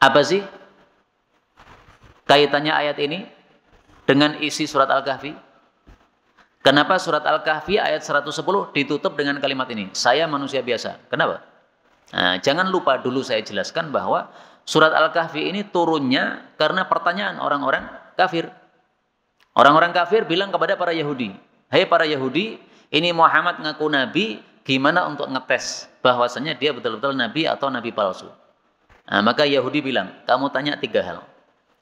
apa sih kaitannya ayat ini dengan isi surat Al-Kahfi? Kenapa surat Al-Kahfi ayat 110 ditutup dengan kalimat ini? Saya manusia biasa. Kenapa? Nah, jangan lupa dulu saya jelaskan bahwa surat Al-Kahfi ini turunnya karena pertanyaan orang-orang kafir. Orang-orang kafir bilang kepada para Yahudi, "Hei para Yahudi, ini Muhammad ngaku nabi, gimana untuk ngetes bahwasanya dia betul-betul nabi atau nabi palsu?" Nah, maka Yahudi bilang, kamu tanya tiga hal.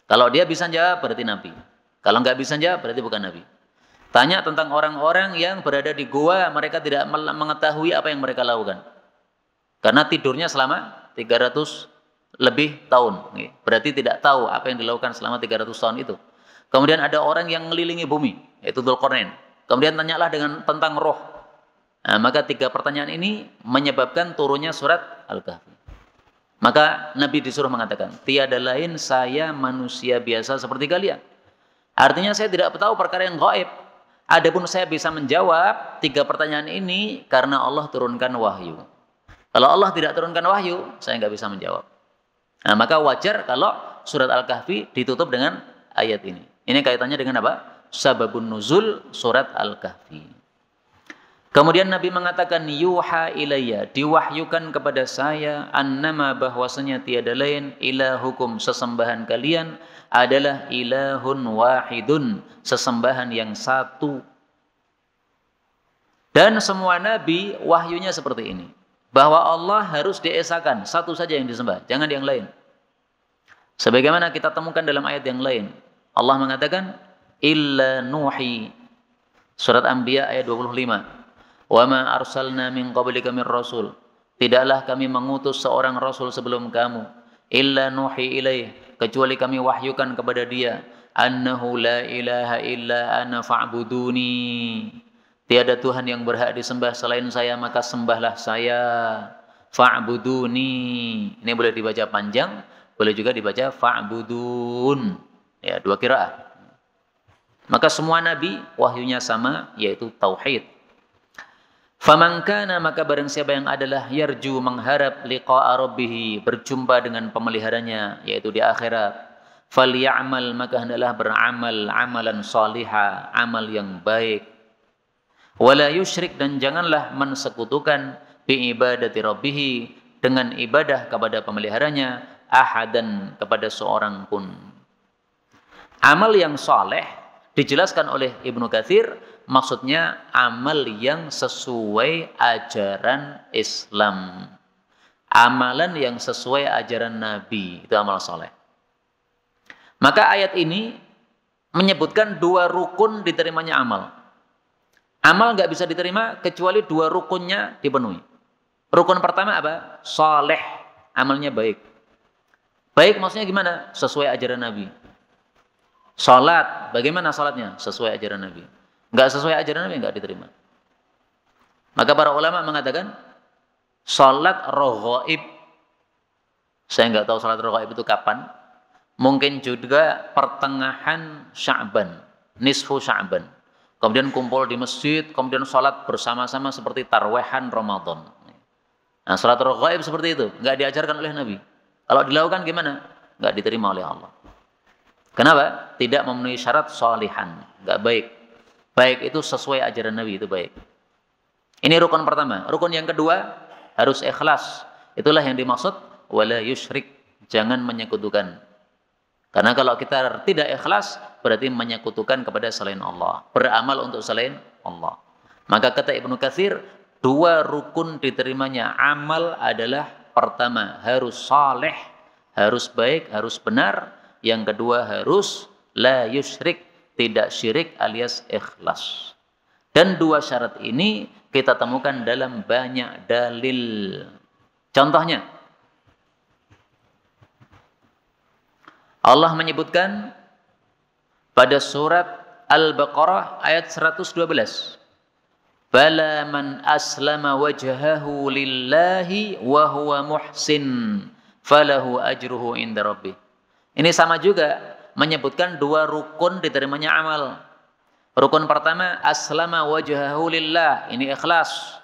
Kalau dia bisa jawab, berarti Nabi. Kalau nggak bisa jawab, berarti bukan Nabi. Tanya tentang orang-orang yang berada di gua, mereka tidak mengetahui apa yang mereka lakukan. Karena tidurnya selama 300 lebih tahun. Berarti tidak tahu apa yang dilakukan selama 300 tahun itu. Kemudian ada orang yang mengelilingi bumi, yaitu Dzulqarnain. Kemudian tanyalah dengan tentang roh. Nah, maka tiga pertanyaan ini menyebabkan turunnya surat Al-Kahfi. Maka Nabi disuruh mengatakan, tiada lain saya manusia biasa seperti kalian. Artinya saya tidak tahu perkara yang gaib. Adapun saya bisa menjawab tiga pertanyaan ini karena Allah turunkan wahyu. Kalau Allah tidak turunkan wahyu, saya nggak bisa menjawab. Nah, maka wajar kalau surat Al-Kahfi ditutup dengan ayat ini. Ini kaitannya dengan apa? Sababun nuzul surat Al-Kahfi. Kemudian Nabi mengatakan yuha ilayya diwahyukan kepada saya annama bahwasanya tiada lain ilahukum sesembahan kalian adalah ilahun wahidun sesembahan yang satu. Dan semua nabi wahyunya seperti ini bahwa Allah harus diesakan satu saja yang disembah, jangan yang lain. Sebagaimana kita temukan dalam ayat yang lain, Allah mengatakan illa nuhi surat Anbiya ayat 25 Wa ma arsalna min qablika min rasul. Tidaklah kami mengutus seorang rasul sebelum kamu illa nuhi ilaih kecuali kami wahyukan kepada dia annahu la ilaha illa ana fa'buduni. Tiada Tuhan yang berhak disembah selain saya maka sembahlah saya. Fa'buduni. Ini boleh dibaca panjang, boleh juga dibaca fa'budun. Ya, dua kiraah. Maka semua nabi wahyunya sama yaitu tauhid. Famangkana maka barang siapa yang adalah yarju mengharap liqa'a rabbih berjumpa dengan pemeliharanya yaitu di akhirat falyamal maka hendaklah beramal amalan salihah amal yang baik. Wala yusyrik dan janganlah mensekutukan bi ibadati rabbih dengan ibadah kepada pemeliharanya ahadan kepada seorang pun. Amal yang saleh dijelaskan oleh Ibnu Katsir maksudnya amal yang sesuai ajaran Islam. Amalan yang sesuai ajaran Nabi, itu amal soleh. Maka ayat ini menyebutkan dua rukun diterimanya amal. Amal nggak bisa diterima kecuali dua rukunnya dipenuhi. Rukun pertama apa? Soleh, amalnya baik. Baik maksudnya gimana? Sesuai ajaran Nabi. Salat, bagaimana salatnya? Sesuai ajaran Nabi. Enggak sesuai ajaran Nabi enggak diterima. Maka para ulama mengatakan salat rohaib saya enggak tahu salat rohaib itu kapan. Mungkin juga pertengahan Sya'ban, nisfu Sya'ban. Kemudian kumpul di masjid, kemudian salat bersama-sama seperti tarwehan Ramadan. Nah, salat ghaib seperti itu, nggak diajarkan oleh Nabi. Kalau dilakukan gimana? Nggak diterima oleh Allah. Kenapa? Tidak memenuhi syarat solihan, nggak baik. Baik itu sesuai ajaran Nabi itu baik. Ini rukun pertama. Rukun yang kedua harus ikhlas. Itulah yang dimaksud wala yusyrik, jangan menyekutukan. Karena kalau kita tidak ikhlas berarti menyekutukan kepada selain Allah, beramal untuk selain Allah. Maka kata Ibnu Katsir, dua rukun diterimanya amal adalah pertama harus saleh, harus baik, harus benar. Yang kedua harus la yusyrik, tidak syirik alias ikhlas. Dan dua syarat ini kita temukan dalam banyak dalil. Contohnya, Allah menyebutkan pada surat Al-Baqarah ayat 112. Bala man aslama wajhahu lillahi wa huwa muhsin falahu ajruhu inda rabbih. Ini sama juga menyebutkan dua rukun diterimanya amal. Rukun pertama aslama wajhahu lillah, ini ikhlas.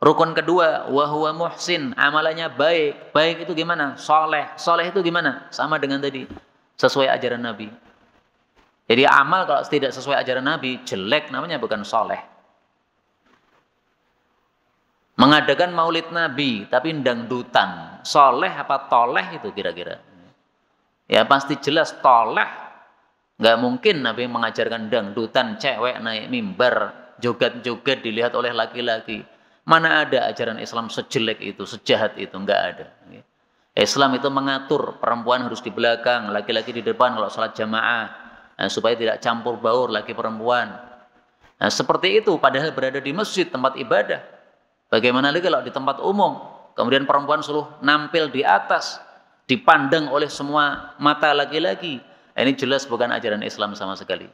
Rukun kedua wa huwa muhsin, amalannya baik. Baik itu gimana? Soleh. Soleh itu gimana? Sama dengan tadi, sesuai ajaran Nabi. Jadi amal kalau tidak sesuai ajaran Nabi, jelek namanya bukan soleh. Mengadakan maulid Nabi, tapi dangdutan. Soleh apa toleh itu kira-kira? Ya pasti jelas toleh Nggak mungkin Nabi mengajarkan dangdutan cewek naik mimbar, joget-joget dilihat oleh laki-laki. Mana ada ajaran Islam sejelek itu, sejahat itu, nggak ada. Islam itu mengatur perempuan harus di belakang, laki-laki di depan kalau sholat jamaah, nah, supaya tidak campur baur laki perempuan. Nah, seperti itu padahal berada di masjid tempat ibadah. Bagaimana lagi kalau di tempat umum, kemudian perempuan suruh nampil di atas, dipandang oleh semua mata laki-laki. Ini jelas bukan ajaran Islam sama sekali.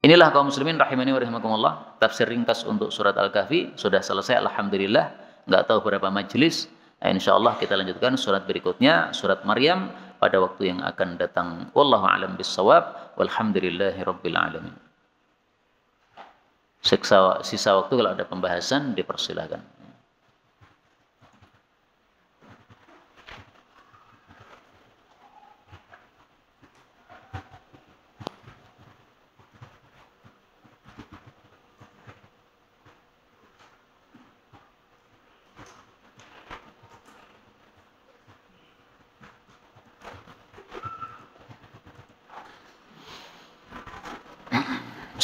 Inilah kaum muslimin rahimani wa rahimakumullah. Tafsir ringkas untuk surat Al-Kahfi sudah selesai alhamdulillah. Enggak tahu berapa majelis. Nah, insyaallah kita lanjutkan surat berikutnya, surat Maryam pada waktu yang akan datang. Wallahu a'lam bissawab. Walhamdulillahi rabbil alamin. Sisa, sisa waktu kalau ada pembahasan dipersilahkan.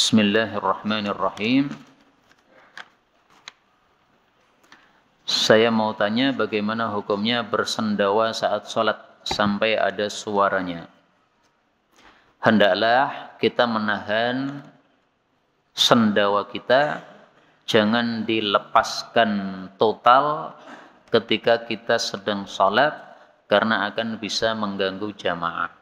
Bismillahirrahmanirrahim. Saya mau tanya bagaimana hukumnya bersendawa saat sholat sampai ada suaranya. Hendaklah kita menahan sendawa kita jangan dilepaskan total ketika kita sedang sholat karena akan bisa mengganggu jamaah.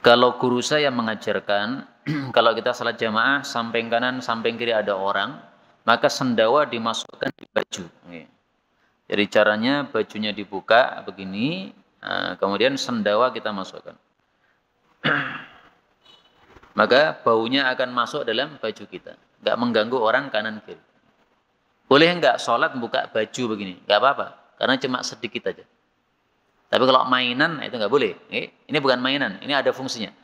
Kalau guru saya mengajarkan, kalau kita salat jamaah, samping kanan, samping kiri ada orang, maka sendawa dimasukkan di baju. Jadi caranya bajunya dibuka begini, nah, kemudian sendawa kita masukkan. maka baunya akan masuk dalam baju kita, nggak mengganggu orang kanan kiri. Boleh nggak sholat buka baju begini? Nggak apa-apa, karena cuma sedikit aja. Tapi kalau mainan itu nggak boleh. Ini bukan mainan, ini ada fungsinya.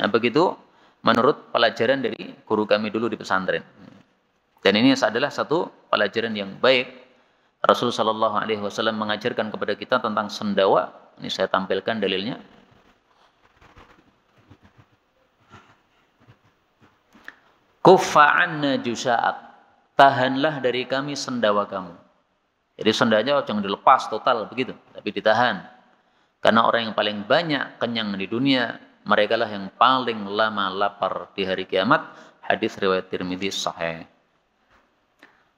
Nah, begitu menurut pelajaran dari guru kami dulu di pesantren. Dan ini adalah satu pelajaran yang baik. Rasul Shallallahu Alaihi Wasallam mengajarkan kepada kita tentang sendawa. Ini saya tampilkan dalilnya. Kufa'anna jusa'ak. Tahanlah dari kami sendawa kamu. Jadi sendanya jangan dilepas total begitu, tapi ditahan. Karena orang yang paling banyak kenyang di dunia, mereka lah yang paling lama lapar di hari kiamat. Hadis riwayat Tirmidzi sahih.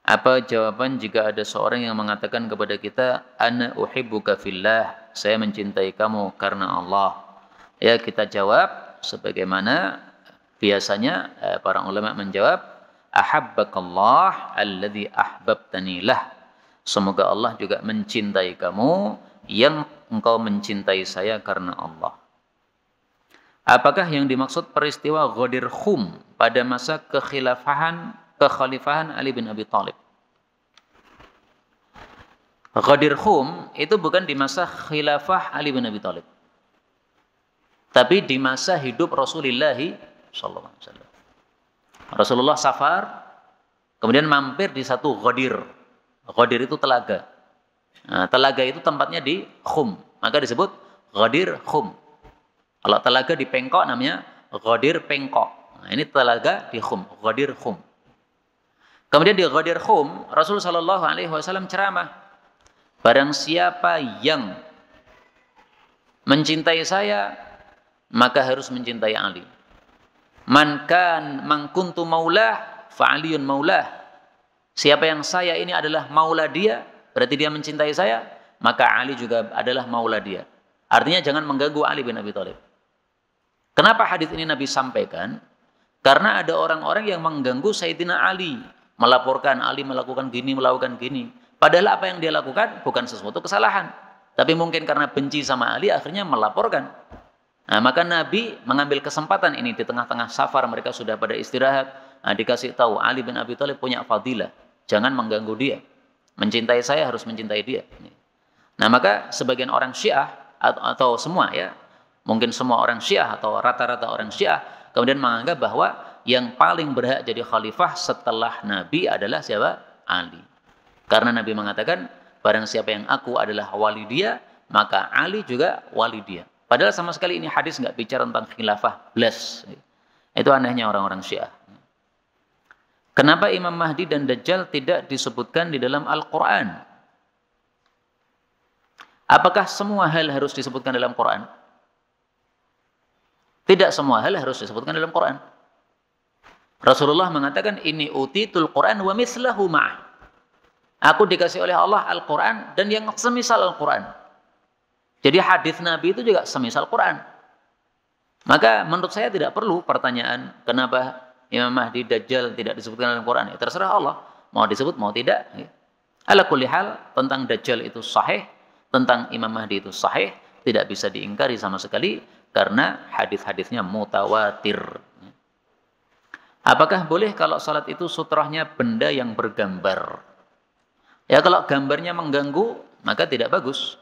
Apa jawaban jika ada seorang yang mengatakan kepada kita, "Ana uhibbuka fillah." Saya mencintai kamu karena Allah. Ya, kita jawab sebagaimana biasanya eh, para ulama menjawab, "Ahabbakallah alladhi ahbabtani lah." Semoga Allah juga mencintai kamu yang engkau mencintai saya karena Allah. Apakah yang dimaksud peristiwa Ghadir Khum pada masa kekhilafahan kekhalifahan Ali bin Abi Thalib? Ghadir Khum itu bukan di masa khilafah Ali bin Abi Thalib. Tapi di masa hidup Rasulullah wasallam. Rasulullah safar kemudian mampir di satu Ghadir. Ghadir itu telaga. Nah, telaga itu tempatnya di Khum, maka disebut Ghadir Khum. Kalau telaga di Pengkok namanya Ghadir Pengkok. Nah, ini telaga di Khum, Ghadir Khum. Kemudian di Ghadir Khum, Rasul Shallallahu Alaihi Wasallam ceramah Barang siapa yang mencintai saya, maka harus mencintai Ali. Man kan mangkuntu maulah, fa'aliyun maulah. Siapa yang saya ini adalah maula dia, berarti dia mencintai saya, maka Ali juga adalah maula dia. Artinya jangan mengganggu Ali bin Abi Thalib. Kenapa hadis ini Nabi sampaikan? Karena ada orang-orang yang mengganggu Sayyidina Ali, melaporkan Ali melakukan gini, melakukan gini. Padahal apa yang dia lakukan bukan sesuatu kesalahan. Tapi mungkin karena benci sama Ali akhirnya melaporkan. Nah, maka Nabi mengambil kesempatan ini di tengah-tengah safar mereka sudah pada istirahat. Nah, dikasih tahu Ali bin Abi Thalib punya fadilah. Jangan mengganggu dia. Mencintai saya harus mencintai dia. Nah, maka sebagian orang Syiah atau, semua ya, mungkin semua orang Syiah atau rata-rata orang Syiah kemudian menganggap bahwa yang paling berhak jadi khalifah setelah Nabi adalah siapa? Ali. Karena Nabi mengatakan, barang siapa yang aku adalah wali dia, maka Ali juga wali dia. Padahal sama sekali ini hadis nggak bicara tentang khilafah, bless. Itu anehnya orang-orang Syiah. Kenapa Imam Mahdi dan Dajjal tidak disebutkan di dalam Al-Quran? Apakah semua hal harus disebutkan dalam Quran? Tidak semua hal harus disebutkan dalam Quran. Rasulullah mengatakan ini utitul Quran wa mislahu ma'ah. Aku dikasih oleh Allah Al-Quran dan yang semisal Al-Quran. Jadi hadis Nabi itu juga semisal Quran. Maka menurut saya tidak perlu pertanyaan kenapa Imam Mahdi Dajjal tidak disebutkan dalam Quran. Ya, terserah Allah. Mau disebut mau tidak. Ya. Ala kulli hal tentang Dajjal itu sahih. Tentang Imam Mahdi itu sahih. Tidak bisa diingkari sama sekali. Karena hadis-hadisnya mutawatir. Apakah boleh kalau salat itu sutrahnya benda yang bergambar? Ya kalau gambarnya mengganggu, maka tidak bagus.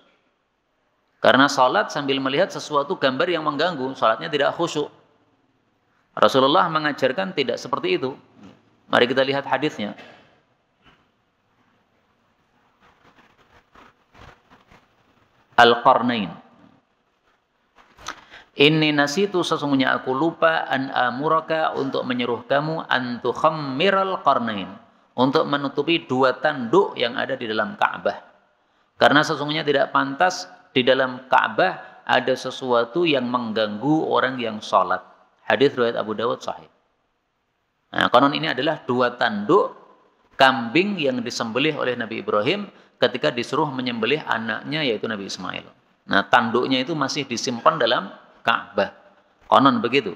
Karena salat sambil melihat sesuatu gambar yang mengganggu, salatnya tidak khusyuk. Rasulullah mengajarkan tidak seperti itu. Mari kita lihat hadisnya. Al-Qarnain. Ini nasitu sesungguhnya aku lupa an amuraka untuk menyuruh kamu an tukhammiral qarnain untuk menutupi dua tanduk yang ada di dalam Ka'bah. Karena sesungguhnya tidak pantas di dalam Ka'bah ada sesuatu yang mengganggu orang yang sholat. Hadis riwayat Abu Dawud sahih. Nah, konon ini adalah dua tanduk kambing yang disembelih oleh Nabi Ibrahim ketika disuruh menyembelih anaknya yaitu Nabi Ismail. Nah, tanduknya itu masih disimpan dalam Ka'bah. Konon begitu.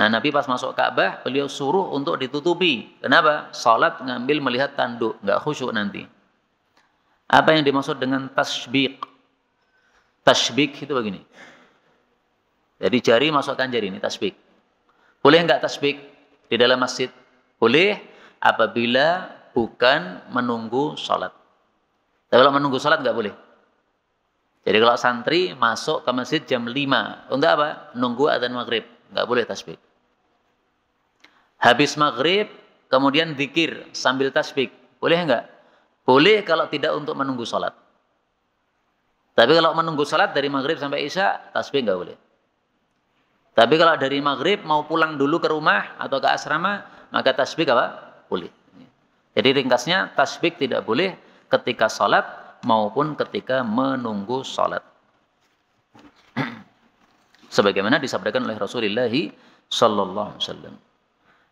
Nah Nabi pas masuk Ka'bah beliau suruh untuk ditutupi. Kenapa? Salat ngambil melihat tanduk, nggak khusyuk nanti. Apa yang dimaksud dengan tasbik? Tasbik itu begini. Jadi jari masukkan jari ini tasbik. Boleh nggak tasbik di dalam masjid? Boleh apabila bukan menunggu sholat. Tapi kalau menunggu sholat nggak boleh. Jadi kalau santri masuk ke masjid jam 5, untuk apa? Nunggu adzan maghrib nggak boleh tasbih. Habis maghrib, kemudian zikir sambil tasbih, boleh nggak? Boleh kalau tidak untuk menunggu sholat. Tapi kalau menunggu sholat dari maghrib sampai isya, tasbih nggak boleh. Tapi kalau dari maghrib mau pulang dulu ke rumah atau ke asrama, maka tasbih apa? Boleh. Jadi ringkasnya tasbih tidak boleh ketika sholat maupun ketika menunggu sholat sebagaimana disabdakan oleh Rasulullah sallallahu alaihi wasallam.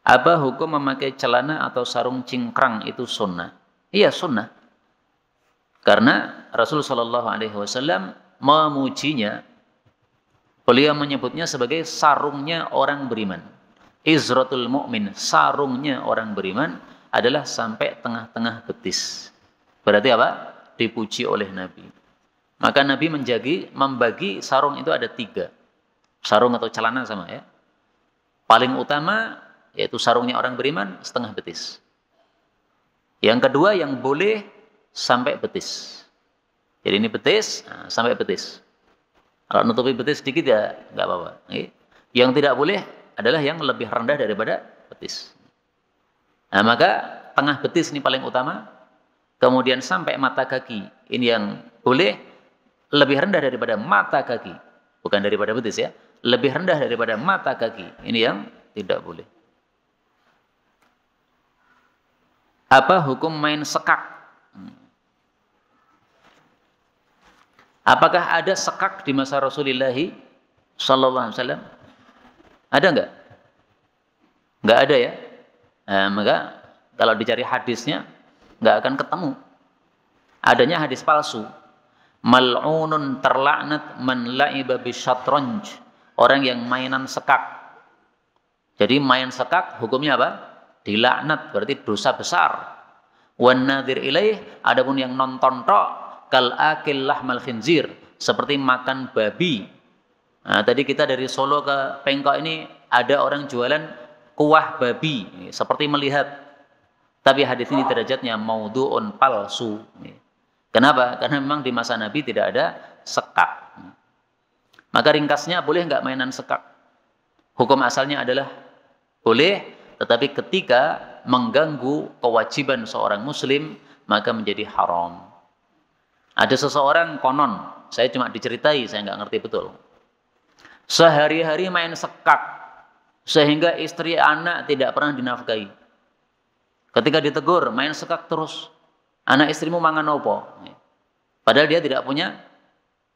Apa hukum memakai celana atau sarung cingkrang itu sunnah? Iya sunnah. Karena Rasul sallallahu alaihi wasallam memujinya. Beliau menyebutnya sebagai sarungnya orang beriman. Izratul mu'min, sarungnya orang beriman adalah sampai tengah-tengah betis. Berarti apa? Dipuji oleh Nabi. Maka Nabi menjagi, membagi sarung itu ada tiga sarung atau celana sama ya. Paling utama yaitu sarungnya orang beriman setengah betis. Yang kedua yang boleh sampai betis. Jadi ini betis nah, sampai betis. Kalau nutupi betis sedikit ya nggak apa-apa. Yang tidak boleh adalah yang lebih rendah daripada betis. Nah, maka tengah betis ini paling utama. Kemudian sampai mata kaki. Ini yang boleh lebih rendah daripada mata kaki. Bukan daripada betis ya. Lebih rendah daripada mata kaki. Ini yang tidak boleh. Apa hukum main sekak? Apakah ada sekak di masa Rasulullah sallallahu alaihi wasallam? Ada enggak? Enggak ada ya. Nah, maka kalau dicari hadisnya enggak akan ketemu. Adanya hadis palsu. Mal'unun terlaknat man la'iba bisyatranj. Orang yang mainan sekak. Jadi main sekak hukumnya apa? dilaknat berarti dosa besar wan nadir ilaih adapun yang nonton tok kal akil lahmal khinzir seperti makan babi. Nah, tadi kita dari Solo ke Pengkok ini ada orang jualan kuah babi seperti melihat. Tapi hadis ini derajatnya maudhu'un palsu. Kenapa? Karena memang di masa Nabi tidak ada sekak. Maka ringkasnya boleh nggak mainan sekak? Hukum asalnya adalah boleh tetapi ketika mengganggu kewajiban seorang muslim, maka menjadi haram. Ada seseorang konon, saya cuma diceritai, saya nggak ngerti betul. Sehari-hari main sekak, sehingga istri anak tidak pernah dinafkahi. Ketika ditegur, main sekak terus. Anak istrimu mangan opo. Padahal dia tidak punya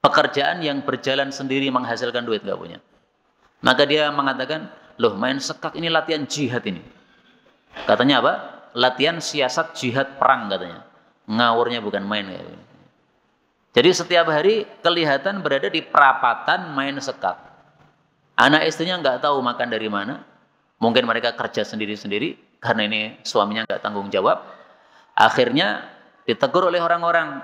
pekerjaan yang berjalan sendiri menghasilkan duit, nggak punya. Maka dia mengatakan, Loh, main sekak ini latihan jihad ini. Katanya apa? Latihan siasat jihad perang katanya. Ngawurnya bukan main kayak ini. Jadi setiap hari kelihatan berada di perapatan main sekak. Anak istrinya nggak tahu makan dari mana. Mungkin mereka kerja sendiri-sendiri karena ini suaminya nggak tanggung jawab. Akhirnya ditegur oleh orang-orang.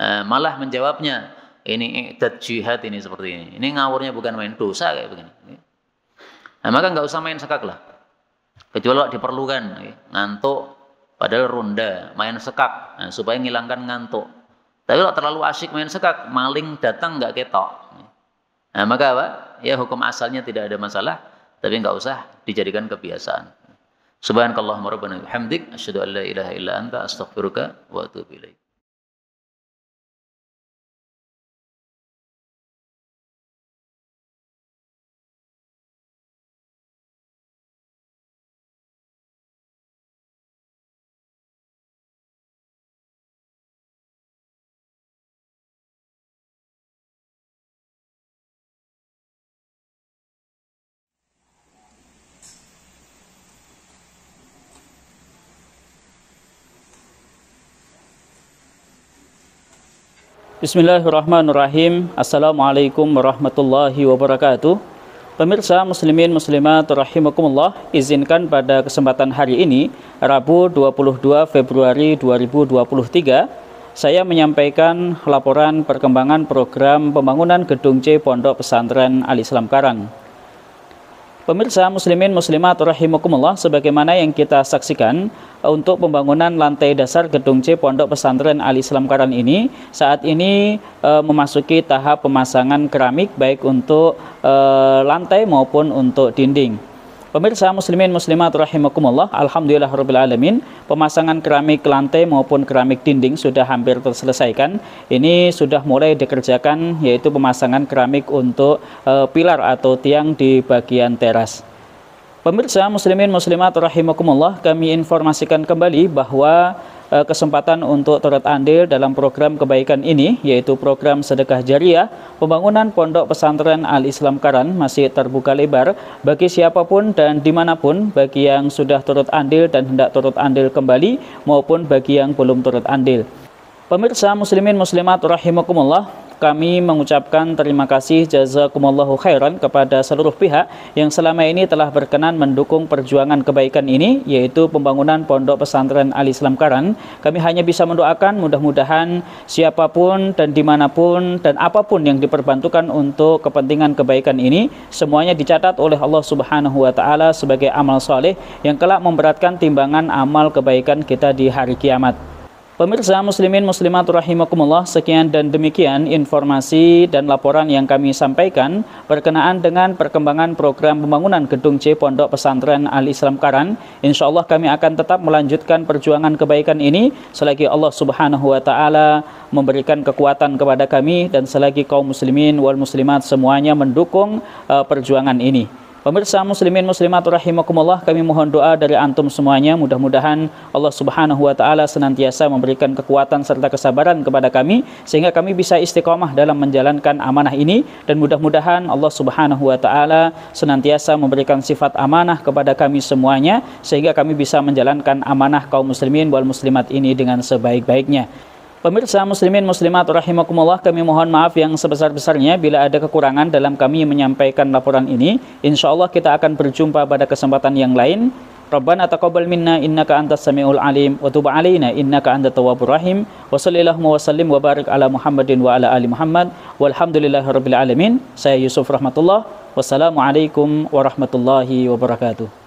Eh, malah menjawabnya, ini idat jihad ini seperti ini. Ini ngawurnya bukan main dosa kayak begini. Nah, maka nggak usah main sekak lah. Kecuali diperlukan, ya. ngantuk, padahal ronda, main sekak, nah, supaya ngilangkan ngantuk. Tapi kalau terlalu asyik main sekak, maling datang nggak ketok. Nah, maka apa? Ya hukum asalnya tidak ada masalah, tapi nggak usah dijadikan kebiasaan. Subhanakallahumma rabbana bihamdik asyhadu an la ilaha illa anta astaghfiruka wa atubu ilaik. Bismillahirrahmanirrahim. Assalamualaikum warahmatullahi wabarakatuh. Pemirsa muslimin muslimat rahimakumullah Izinkan pada kesempatan hari ini Rabu 22 Februari 2023 Saya menyampaikan laporan perkembangan program pembangunan gedung C Pondok Pesantren Al-Islam Karang Pemirsa muslimin muslimat rahimakumullah sebagaimana yang kita saksikan untuk pembangunan lantai dasar gedung C Pondok Pesantren Al Islam Karan ini saat ini e, memasuki tahap pemasangan keramik baik untuk e, lantai maupun untuk dinding. Pemirsa muslimin muslimat rahimakumullah, alhamdulillah rabbil alamin, pemasangan keramik lantai maupun keramik dinding sudah hampir terselesaikan. Ini sudah mulai dikerjakan yaitu pemasangan keramik untuk e, pilar atau tiang di bagian teras. Pemirsa muslimin muslimat rahimakumullah, kami informasikan kembali bahwa Eh, kesempatan untuk turut andil dalam program kebaikan ini yaitu program sedekah jariah pembangunan pondok pesantren Al-Islam Karan masih terbuka lebar bagi siapa pun dan di mana pun bagi yang sudah turut andil dan hendak turut andil kembali maupun bagi yang belum turut andil. Pemirsa muslimin muslimat rahimakumullah, kami mengucapkan terima kasih jazakumullahu khairan kepada seluruh pihak yang selama ini telah berkenan mendukung perjuangan kebaikan ini yaitu pembangunan Pondok Pesantren Al-Islam Karan. Kami hanya bisa mendoakan mudah-mudahan siapa pun dan di mana pun dan apa pun yang diperbantukan untuk kepentingan kebaikan ini semuanya dicatat oleh Allah Subhanahu wa taala sebagai amal soleh yang kelak memberatkan timbangan amal kebaikan kita di hari kiamat. Pemirsa muslimin muslimat rahimakumullah, sekian dan demikian informasi dan laporan yang kami sampaikan berkenaan dengan perkembangan program pembangunan Gedung C Pondok Pesantren Al Islam Karan. Insya Allah kami akan tetap melanjutkan perjuangan kebaikan ini selagi Allah Subhanahu wa taala memberikan kekuatan kepada kami dan selagi kaum muslimin wal muslimat semuanya mendukung uh, perjuangan ini. Pemirsa muslimin muslimat rahimakumullah, kami mohon doa dari antum semuanya. Mudah-mudahan Allah Subhanahu wa taala senantiasa memberikan kekuatan serta kesabaran kepada kami sehingga kami bisa istiqomah dalam menjalankan amanah ini dan mudah-mudahan Allah Subhanahu wa taala senantiasa memberikan sifat amanah kepada kami semuanya sehingga kami bisa menjalankan amanah kaum muslimin wal muslimat ini dengan sebaik-baiknya. Pemirsa muslimin muslimat rahimakumullah kami mohon maaf yang sebesar-besarnya bila ada kekurangan dalam kami menyampaikan laporan ini. Insya Allah kita akan berjumpa pada kesempatan yang lain. Rabbana taqabbal minna innaka antas samiul alim wa tub alaina innaka antat tawwabur rahim. Wa sallallahu wa sallim wa barik ala Muhammadin wa ala ali Muhammad. Walhamdulillahirabbil alamin. Saya Yusuf Rahmatullah. Wassalamualaikum warahmatullahi wabarakatuh.